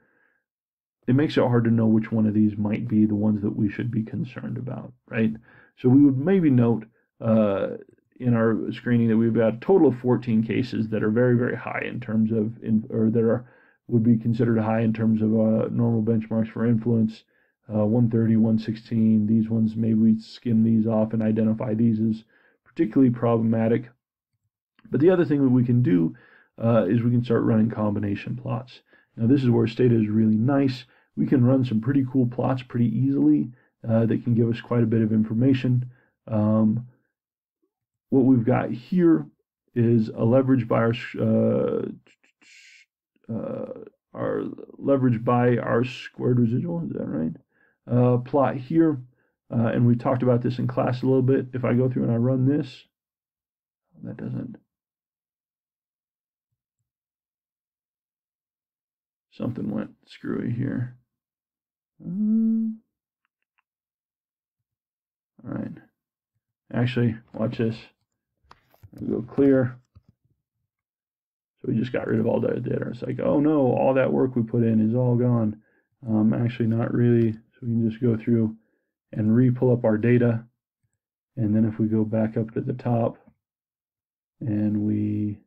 It makes it hard to know which one of these might be the ones that we should be concerned about, right? So we would maybe note uh, in our screening that we've got a total of 14 cases that are very, very high in terms of, in, or that are would be considered high in terms of uh, normal benchmarks for influence. Uh, 130, 116. These ones, maybe we skim these off and identify these as particularly problematic. But the other thing that we can do uh, is we can start running combination plots. Now this is where Stata is really nice. We can run some pretty cool plots pretty easily uh, that can give us quite a bit of information. Um, what we've got here is a leverage by our uh, uh, our leverage by our squared residual. Is that right? Uh, plot here, uh, and we talked about this in class a little bit. If I go through and I run this, that doesn't something went screwy here. Um, all right. Actually, watch this. We go clear. So we just got rid of all that data. It's like, oh no, all that work we put in is all gone. Um, actually, not really. So we can just go through and re-pull up our data. And then if we go back up to the top and we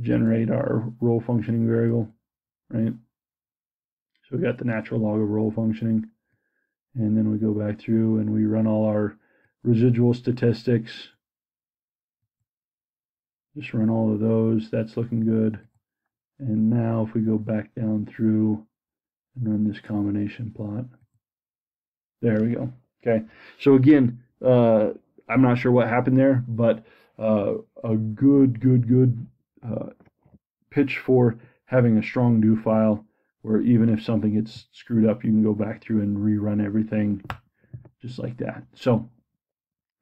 generate our role functioning variable, right? So we got the natural log of role functioning. And then we go back through and we run all our residual statistics. Just run all of those. That's looking good. And now if we go back down through and run this combination plot. There we go. Okay. So again, uh, I'm not sure what happened there, but uh, a good, good, good uh, pitch for having a strong do file where even if something gets screwed up, you can go back through and rerun everything just like that. So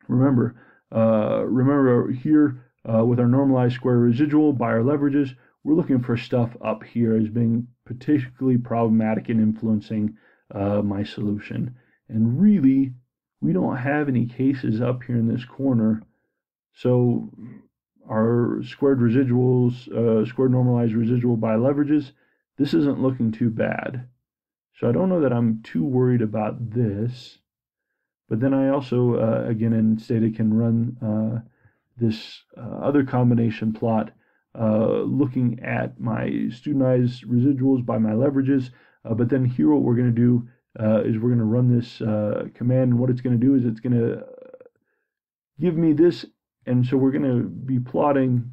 remember, uh, remember here uh, with our normalized square residual by our leverages, we're looking for stuff up here as being particularly problematic in influencing uh, my solution. And really, we don't have any cases up here in this corner. So our squared residuals, uh, squared normalized residual by leverages, this isn't looking too bad. So I don't know that I'm too worried about this. But then I also, uh, again, in Stata can run uh, this uh, other combination plot uh, looking at my studentized residuals by my leverages. Uh, but then here what we're going to do is we're going to run this command. And what it's going to do is it's going to give me this. And so we're going to be plotting,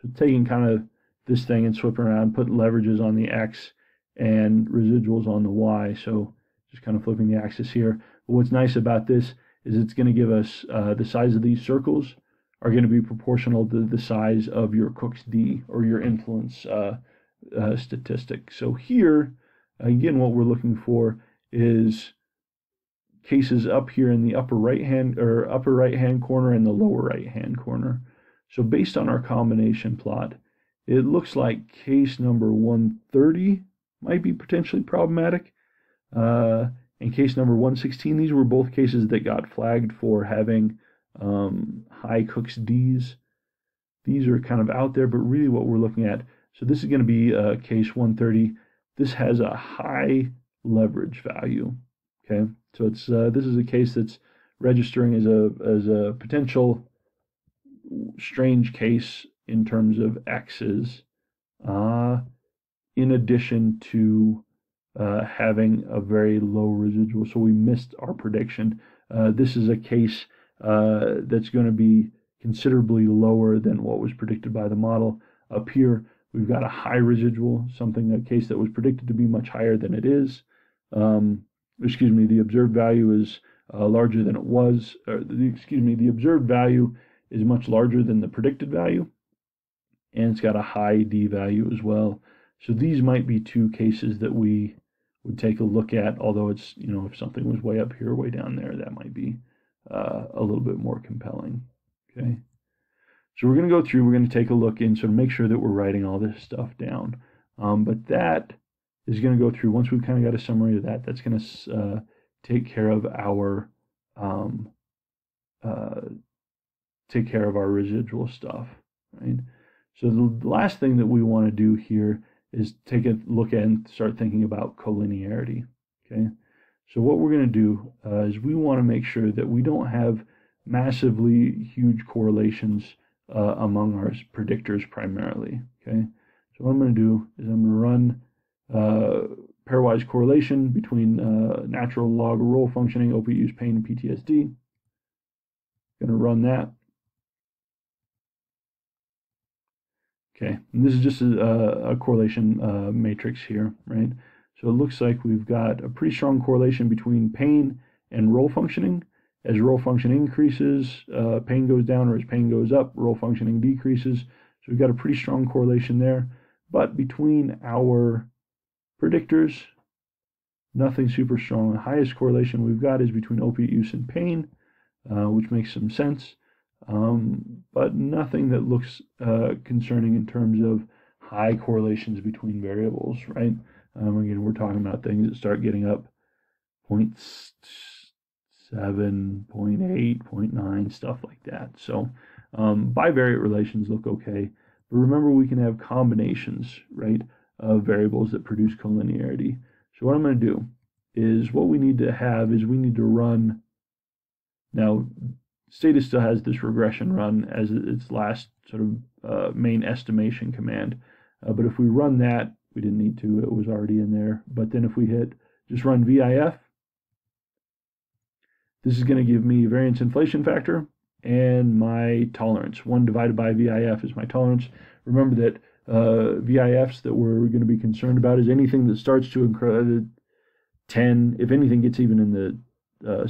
so taking kind of this thing and swiping around, putting leverages on the X and residuals on the Y. So just kind of flipping the axis here. But what's nice about this is it's going to give us uh, the size of these circles are going to be proportional to the size of your Cook's D or your influence uh, uh, statistic. So here, again, what we're looking for is cases up here in the upper right hand or upper right hand corner and the lower right hand corner. So based on our combination plot, it looks like case number 130 might be potentially problematic. Uh, in case number 116, these were both cases that got flagged for having um, high Cook's Ds. These are kind of out there, but really what we're looking at. So this is going to be uh, case 130. This has a high leverage value. Okay, so it's uh, this is a case that's registering as a as a potential strange case in terms of X's, uh, in addition to uh, having a very low residual. So we missed our prediction. Uh, this is a case uh, that's going to be considerably lower than what was predicted by the model. Up here, we've got a high residual, something, a case that was predicted to be much higher than it is. Um, excuse me, the observed value is uh, larger than it was. The, excuse me, the observed value is much larger than the predicted value. And it's got a high D value as well. So these might be two cases that we would take a look at, although it's, you know, if something was way up here, way down there, that might be uh, a little bit more compelling. Okay. So we're going to go through, we're going to take a look and sort of make sure that we're writing all this stuff down. Um, but that is going to go through, once we've kind of got a summary of that, that's going to uh, take care of our, um, uh, take care of our residual stuff, right? So the last thing that we want to do here is take a look at and start thinking about collinearity. Okay, so what we're going to do uh, is we want to make sure that we don't have massively huge correlations uh, among our predictors primarily. Okay, so what I'm going to do is I'm going to run uh, pairwise correlation between uh, natural log role functioning, opiate use pain, and PTSD. Going to run that. Okay, and this is just a, a correlation uh, matrix here, right? So it looks like we've got a pretty strong correlation between pain and role functioning. As role function increases, uh, pain goes down, or as pain goes up, role functioning decreases. So we've got a pretty strong correlation there. But between our predictors, nothing super strong. The highest correlation we've got is between opiate use and pain, uh, which makes some sense um, but nothing that looks uh, concerning in terms of high correlations between variables, right? Um, again, we're talking about things that start getting up 0.7, 0.8, 0.9, stuff like that. So um, bivariate relations look okay. But remember, we can have combinations, right, of variables that produce collinearity. So what I'm going to do is what we need to have is we need to run now Stata still has this regression run as its last sort of uh, main estimation command. Uh, but if we run that, we didn't need to, it was already in there. But then if we hit just run VIF, this is going to give me variance inflation factor and my tolerance. 1 divided by VIF is my tolerance. Remember that uh, VIFs that we're going to be concerned about is anything that starts to increase 10, if anything gets even in the uh,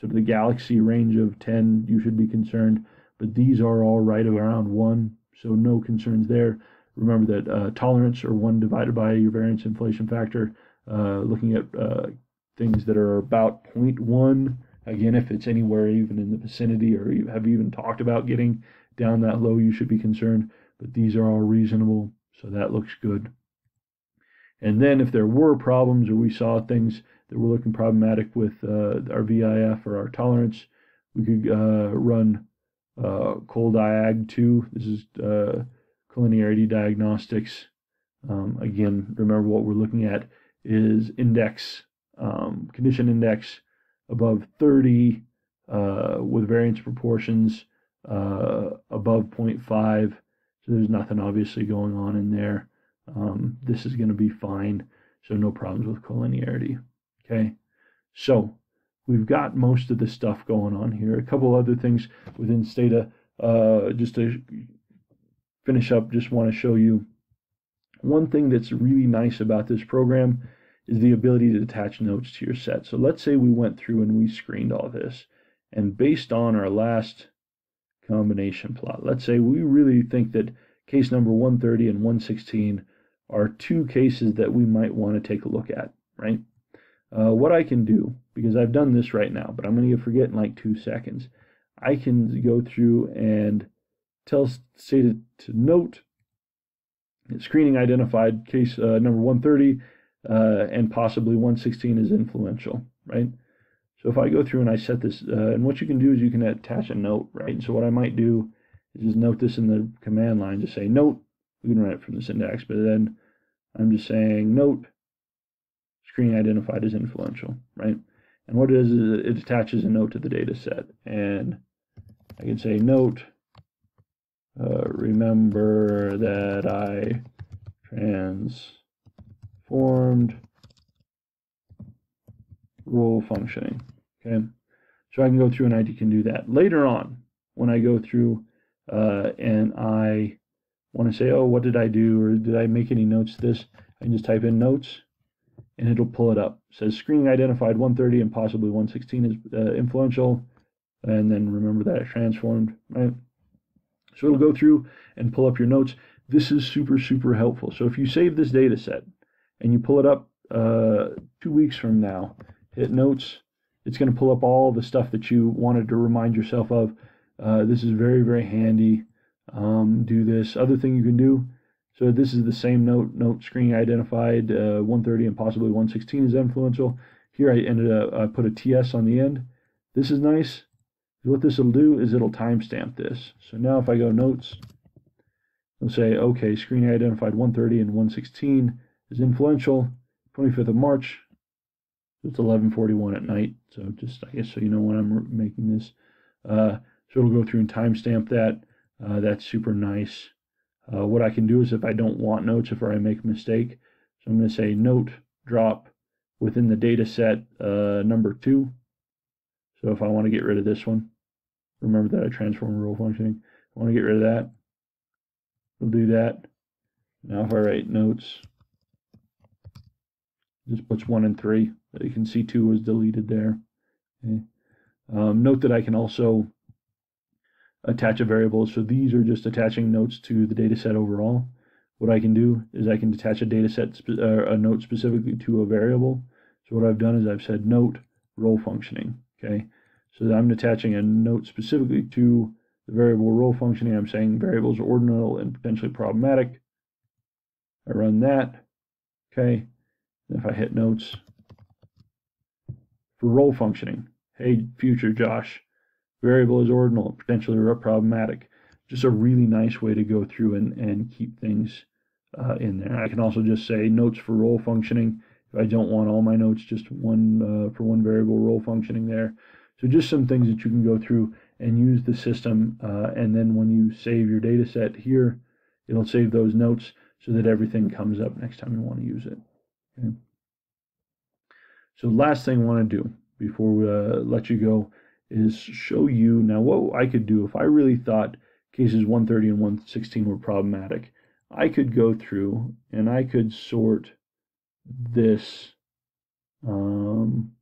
sort of the galaxy range of 10, you should be concerned. But these are all right around 1, so no concerns there. Remember that uh, tolerance, or 1 divided by your variance inflation factor, uh, looking at uh, things that are about 0.1. Again, if it's anywhere even in the vicinity, or you have even talked about getting down that low, you should be concerned. But these are all reasonable, so that looks good. And then if there were problems or we saw things that were looking problematic with uh, our VIF or our tolerance, we could uh, run uh, ColDiag 2. This is uh, collinearity diagnostics. Um, again, remember what we're looking at is index, um, condition index above 30 uh, with variance proportions above 0.5. So there's nothing obviously going on in there. Um, this is going to be fine. So no problems with collinearity. Okay. So we've got most of the stuff going on here. A couple other things within Stata, uh, just to finish up, just want to show you one thing that's really nice about this program is the ability to attach notes to your set. So let's say we went through and we screened all this, and based on our last combination plot, let's say we really think that case number 130 and 116 are two cases that we might want to take a look at, right? Uh, what I can do, because I've done this right now, but I'm going to forget in like two seconds, I can go through and tell Stata to note screening identified case uh, number 130 uh, and possibly 116 is influential, right? So if I go through and I set this, uh, and what you can do is you can attach a note, right? And so what I might do is just note this in the command line, just say note, we can run it from the index, but then I'm just saying note screening identified as influential, right? And what it is is it attaches a note to the data set. And I can say note, uh, remember that I transformed role functioning, okay? So I can go through and I can do that. Later on, when I go through uh, and I want to say, oh, what did I do? Or did I make any notes to this? I can just type in notes and it'll pull it up. It says screening identified 130 and possibly 116 is uh, influential. And then remember that it transformed, right? So it'll go through and pull up your notes. This is super, super helpful. So if you save this data set and you pull it up uh, two weeks from now, hit notes, it's going to pull up all the stuff that you wanted to remind yourself of. Uh, this is very, very handy. Um, do this. Other thing you can do, so this is the same note, note screen identified, uh, 130 and possibly 116 is influential. Here I ended up, I put a TS on the end. This is nice. What this will do is it'll timestamp this. So now if I go notes, it'll say, okay, screen identified 130 and 116 is influential, 25th of March. It's 11:41 at night. So just I guess so you know when I'm making this. Uh, so it'll go through and timestamp that. Uh, that's super nice. Uh, what I can do is if I don't want notes, if I make a mistake, so I'm going to say note drop within the data set uh, number two. So if I want to get rid of this one, remember that I transform role functioning. I want to get rid of that. We'll do that. Now if I write notes, just puts one and three. You can see two was deleted there. Okay. Um, note that I can also attach a variable. So these are just attaching notes to the data set overall. What I can do is I can attach a data set, uh, a note specifically to a variable. So what I've done is I've said note role functioning. Okay. So I'm attaching a note specifically to the variable role functioning. I'm saying variables are ordinal and potentially problematic. I run that. Okay. And if I hit notes for role functioning, hey, future Josh, variable is ordinal, potentially problematic. Just a really nice way to go through and, and keep things uh, in there. I can also just say notes for role functioning. If I don't want all my notes, just one uh, for one variable role functioning there. So just some things that you can go through and use the system. Uh, and then when you save your data set here, it'll save those notes so that everything comes up next time you want to use it. Okay. So last thing I want to do before we uh, let you go is show you now what I could do if I really thought cases 130 and 116 were problematic. I could go through and I could sort this um,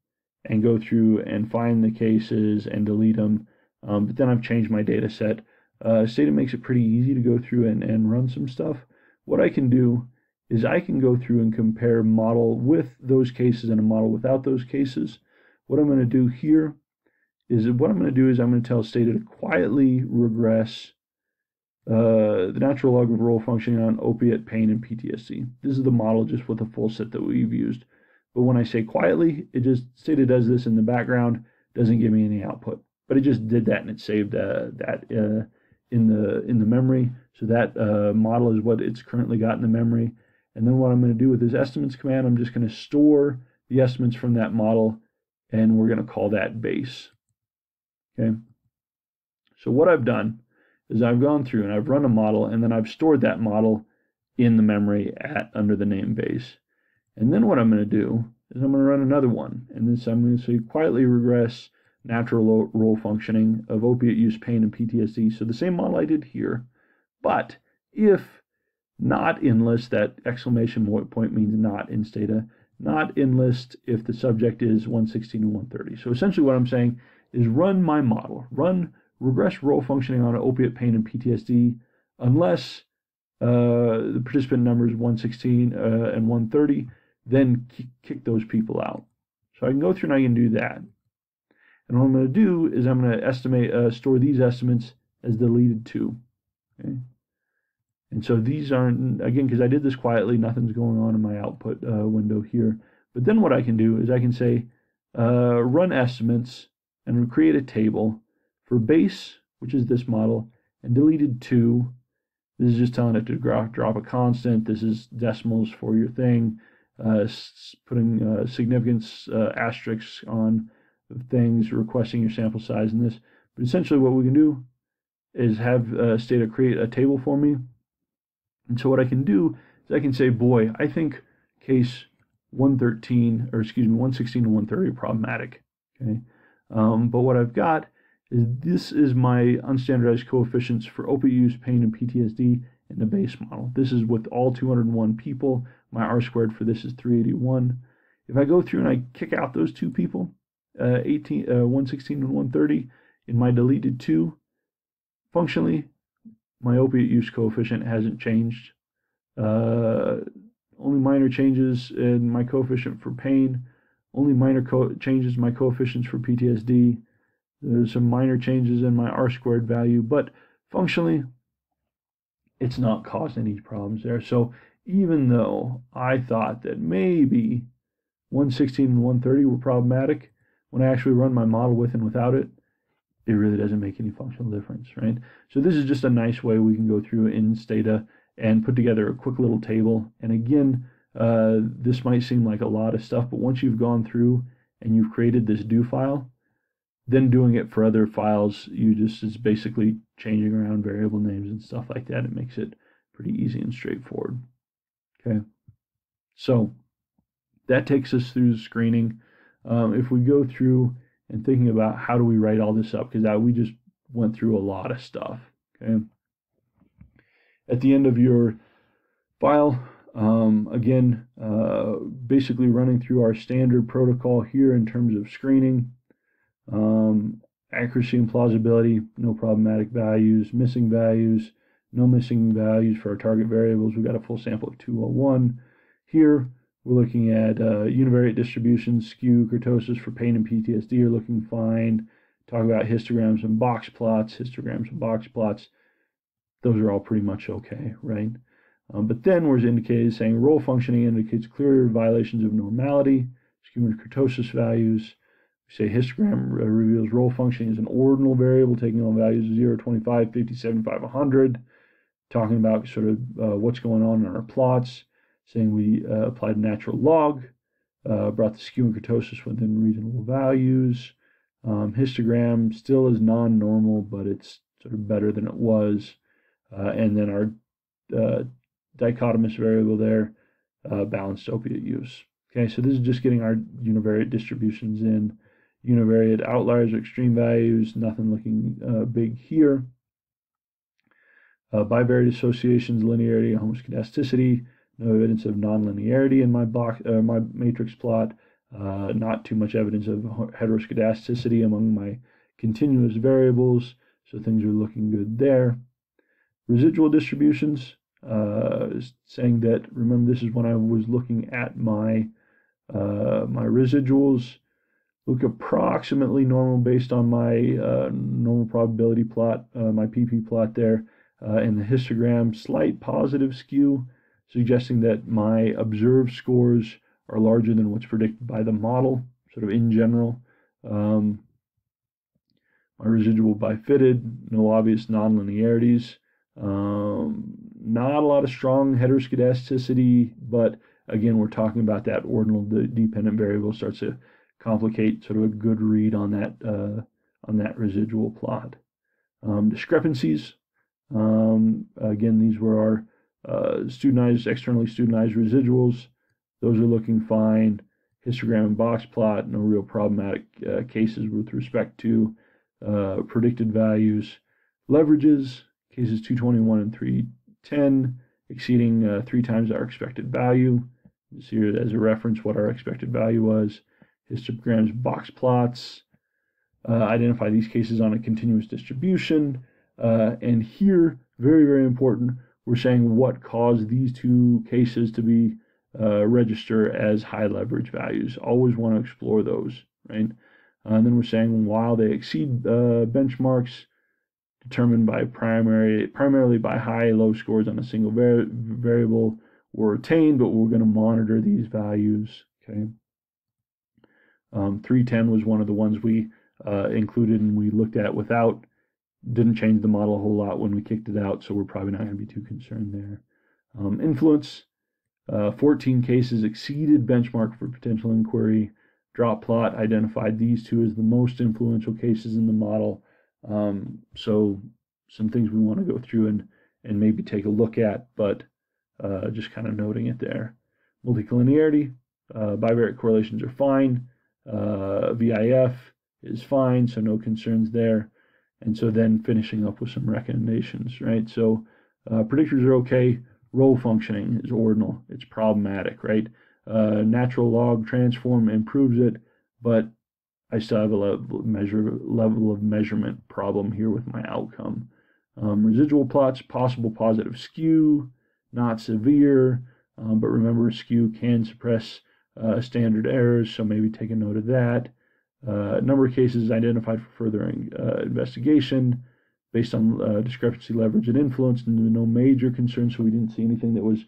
and go through and find the cases and delete them. Um, but then I've changed my data set. Uh, Stata makes it pretty easy to go through and, and run some stuff. What I can do is I can go through and compare model with those cases and a model without those cases. What I'm going to do here is what I'm going to do is I'm going to tell Stata to quietly regress uh, the natural log of role functioning on opiate, pain, and PTSD. This is the model just with the full set that we've used. But when I say quietly, it just Stata does this in the background, doesn't give me any output. But it just did that and it saved uh, that uh, in the in the memory. So that uh, model is what it's currently got in the memory. And then what I'm going to do with this estimates command, I'm just going to store the estimates from that model and we're going to call that base. Okay. So what I've done is I've gone through and I've run a model and then I've stored that model in the memory at under the name base. And then what I'm going to do is I'm going to run another one. And this I'm going to say quietly regress natural role functioning of opiate use, pain, and PTSD. So the same model I did here, but if not inlist, that exclamation point means not in stata, not inlist if the subject is 116 and 130. So essentially what I'm saying is run my model, run regress role functioning on opiate pain and PTSD unless uh, the participant numbers 116 uh, and 130, then kick those people out. So I can go through and I can do that. And what I'm going to do is I'm going to estimate, uh, store these estimates as deleted 2. Okay. And so these aren't, again, because I did this quietly, nothing's going on in my output uh, window here. But then what I can do is I can say uh, run estimates and we create a table for base, which is this model, and deleted 2. This is just telling it to drop, a constant. This is decimals for your thing, uh, putting uh, significance uh, asterisks on things, requesting your sample size in this. But essentially what we can do is have uh, Stata create a table for me and so what I can do is I can say, boy, I think case 113, or excuse me, 116 and 130 are problematic. Okay. Um, but what I've got is this is my unstandardized coefficients for opiate use, pain, and PTSD in the base model. This is with all 201 people. My R squared for this is 381. If I go through and I kick out those two people, uh, 18, uh, 116 and 130, in my deleted two, functionally, my opiate use coefficient hasn't changed. Uh, only minor changes in my coefficient for pain, only minor changes my coefficients for PTSD. There's some minor changes in my R squared value, but functionally, it's not caused any problems there. So even though I thought that maybe 116 and 130 were problematic, when I actually run my model with and without it, it really doesn't make any functional difference, right? So this is just a nice way we can go through in Stata and put together a quick little table. And again, uh, this might seem like a lot of stuff, but once you've gone through and you've created this do file, then doing it for other files, you just is basically changing around variable names and stuff like that. It makes it pretty easy and straightforward. Okay, so that takes us through the screening. Um, if we go through and thinking about how do we write all this up because we just went through a lot of stuff. Okay. At the end of your file, um, again, uh, basically running through our standard protocol here in terms of screening, um, accuracy and plausibility, no problematic values, missing values, no missing values for our target variables. We've got a full sample of 201. Here, we're looking at uh, univariate distributions, skew, kurtosis for pain and PTSD are looking fine. Talk about histograms and box plots, histograms and box plots. Those are all pretty much okay, right? Um, but then we're indicated saying role functioning indicates clear violations of normality, skew and kurtosis values. We say histogram reveals role functioning as an ordinal variable, taking on values of 0, 25, 50, 75, 100. Talking about sort of uh, what's going on in our plots saying we uh, applied natural log, uh, brought the skew and kurtosis within reasonable values. Um, histogram still is non-normal, but it's sort of better than it was. Uh, and then our uh, dichotomous variable there, uh, balanced opiate use. Okay, so this is just getting our univariate distributions in. Univariate outliers or extreme values, nothing looking uh, big here. bivariate associations, linearity, homoscedasticity, no evidence of nonlinearity in my box, uh, my matrix plot. Uh, not too much evidence of heteroscedasticity among my continuous variables, so things are looking good there. Residual distributions, uh, saying that remember this is when I was looking at my uh, my residuals look approximately normal based on my uh, normal probability plot, uh, my PP plot there, uh, and the histogram slight positive skew suggesting that my observed scores are larger than what's predicted by the model, sort of in general. Um, my residual bifitted, no obvious nonlinearities. Um, not a lot of strong heteroscedasticity, but again, we're talking about that ordinal de- dependent variable starts to complicate sort of a good read on that uh, on that residual plot. Um, discrepancies. Um, again, these were our uh, studentized, externally studentized residuals. Those are looking fine. Histogram and box plot, no real problematic uh, cases with respect to uh, predicted values. Leverages, cases 221 and 310, exceeding uh, three times our expected value. Just here as a reference what our expected value was. Histograms, box plots, uh, identify these cases on a continuous distribution. Uh, and here, very, very important, we're saying what caused these two cases to be uh, register as high leverage values. Always want to explore those, right? Uh, and then we're saying while they exceed uh, benchmarks determined by primary, primarily by high low scores on a single var variable were attained, but we're going to monitor these values. Okay. Um, 310 was one of the ones we uh, included and we looked at without, didn't change the model a whole lot when we kicked it out, so we're probably not going to be too concerned there. Um, influence, uh, 14 cases exceeded benchmark for potential inquiry. Drop plot identified these two as the most influential cases in the model. Um, so some things we want to go through and, and maybe take a look at, but uh, just kind of noting it there. Multicollinearity, uh, bivariate correlations are fine. Uh, VIF is fine, so no concerns there. And so then finishing up with some recommendations, right? So uh, predictors are okay role functioning is ordinal. It's problematic, right? Uh, natural log transform improves it, but I still have a level, measure, level of measurement problem here with my outcome. Um, residual plots, possible positive skew, not severe, um, but remember skew can suppress uh, standard errors, so maybe take a note of that. Uh, number of cases identified for further uh, investigation based on uh, discrepancy, leverage, and influence, and no major concerns. So we didn't see anything that was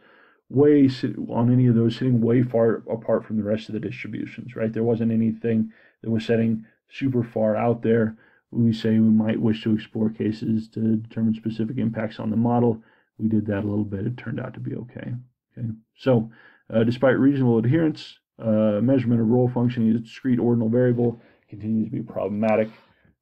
way on any of those sitting way far apart from the rest of the distributions. Right? There wasn't anything that was setting super far out there. We say we might wish to explore cases to determine specific impacts on the model. We did that a little bit. It turned out to be okay. Okay. So, uh, despite reasonable adherence, uh, measurement of role function as a discrete ordinal variable continues to be problematic.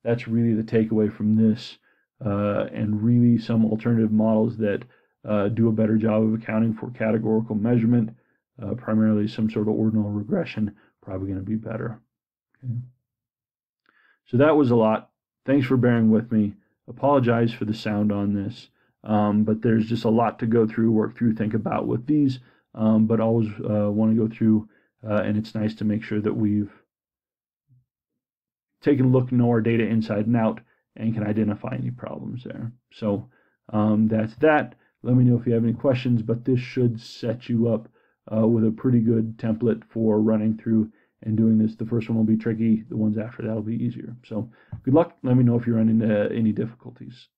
That's really the takeaway from this uh, and really some alternative models that uh, do a better job of accounting for categorical measurement, uh, primarily some sort of ordinal regression, probably going to be better. So that was a lot. Thanks for bearing with me. Apologize for the sound on this, um, but there's just a lot to go through, work through, think about with these, um, but always uh, want to go through, uh, and it's nice to make sure that we've taken a look, know our data inside and out, and can identify any problems there. So um, that's that. Let me know if you have any questions, but this should set you up uh, with a pretty good template for running through and doing this. The first one will be tricky. The ones after that will be easier. So good luck. Let me know if you run into uh, any difficulties.